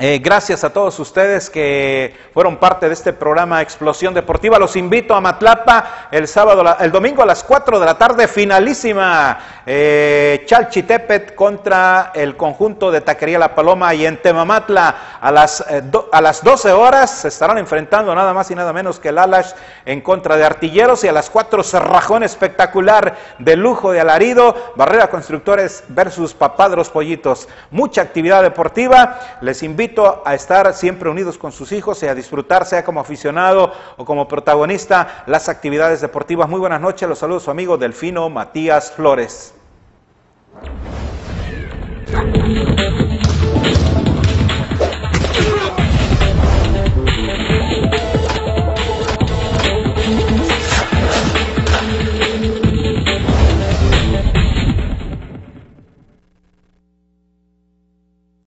Eh, gracias a todos ustedes que fueron parte de este programa Explosión Deportiva. Los invito a Matlapa el sábado, el domingo a las 4 de la tarde, finalísima. Eh, Chalchitepet contra el conjunto de Taquería La Paloma y en Temamatla a las, eh, a las 12 horas se estarán enfrentando nada más y nada menos que el Alash en contra de Artilleros y a las 4 cerrajón espectacular de lujo de alarido, Barrera Constructores versus Papadros Pollitos. Mucha actividad deportiva. Les a estar siempre unidos con sus hijos y a disfrutar, sea como aficionado o como protagonista, las actividades deportivas. Muy buenas noches, los saludos su amigo Delfino Matías Flores.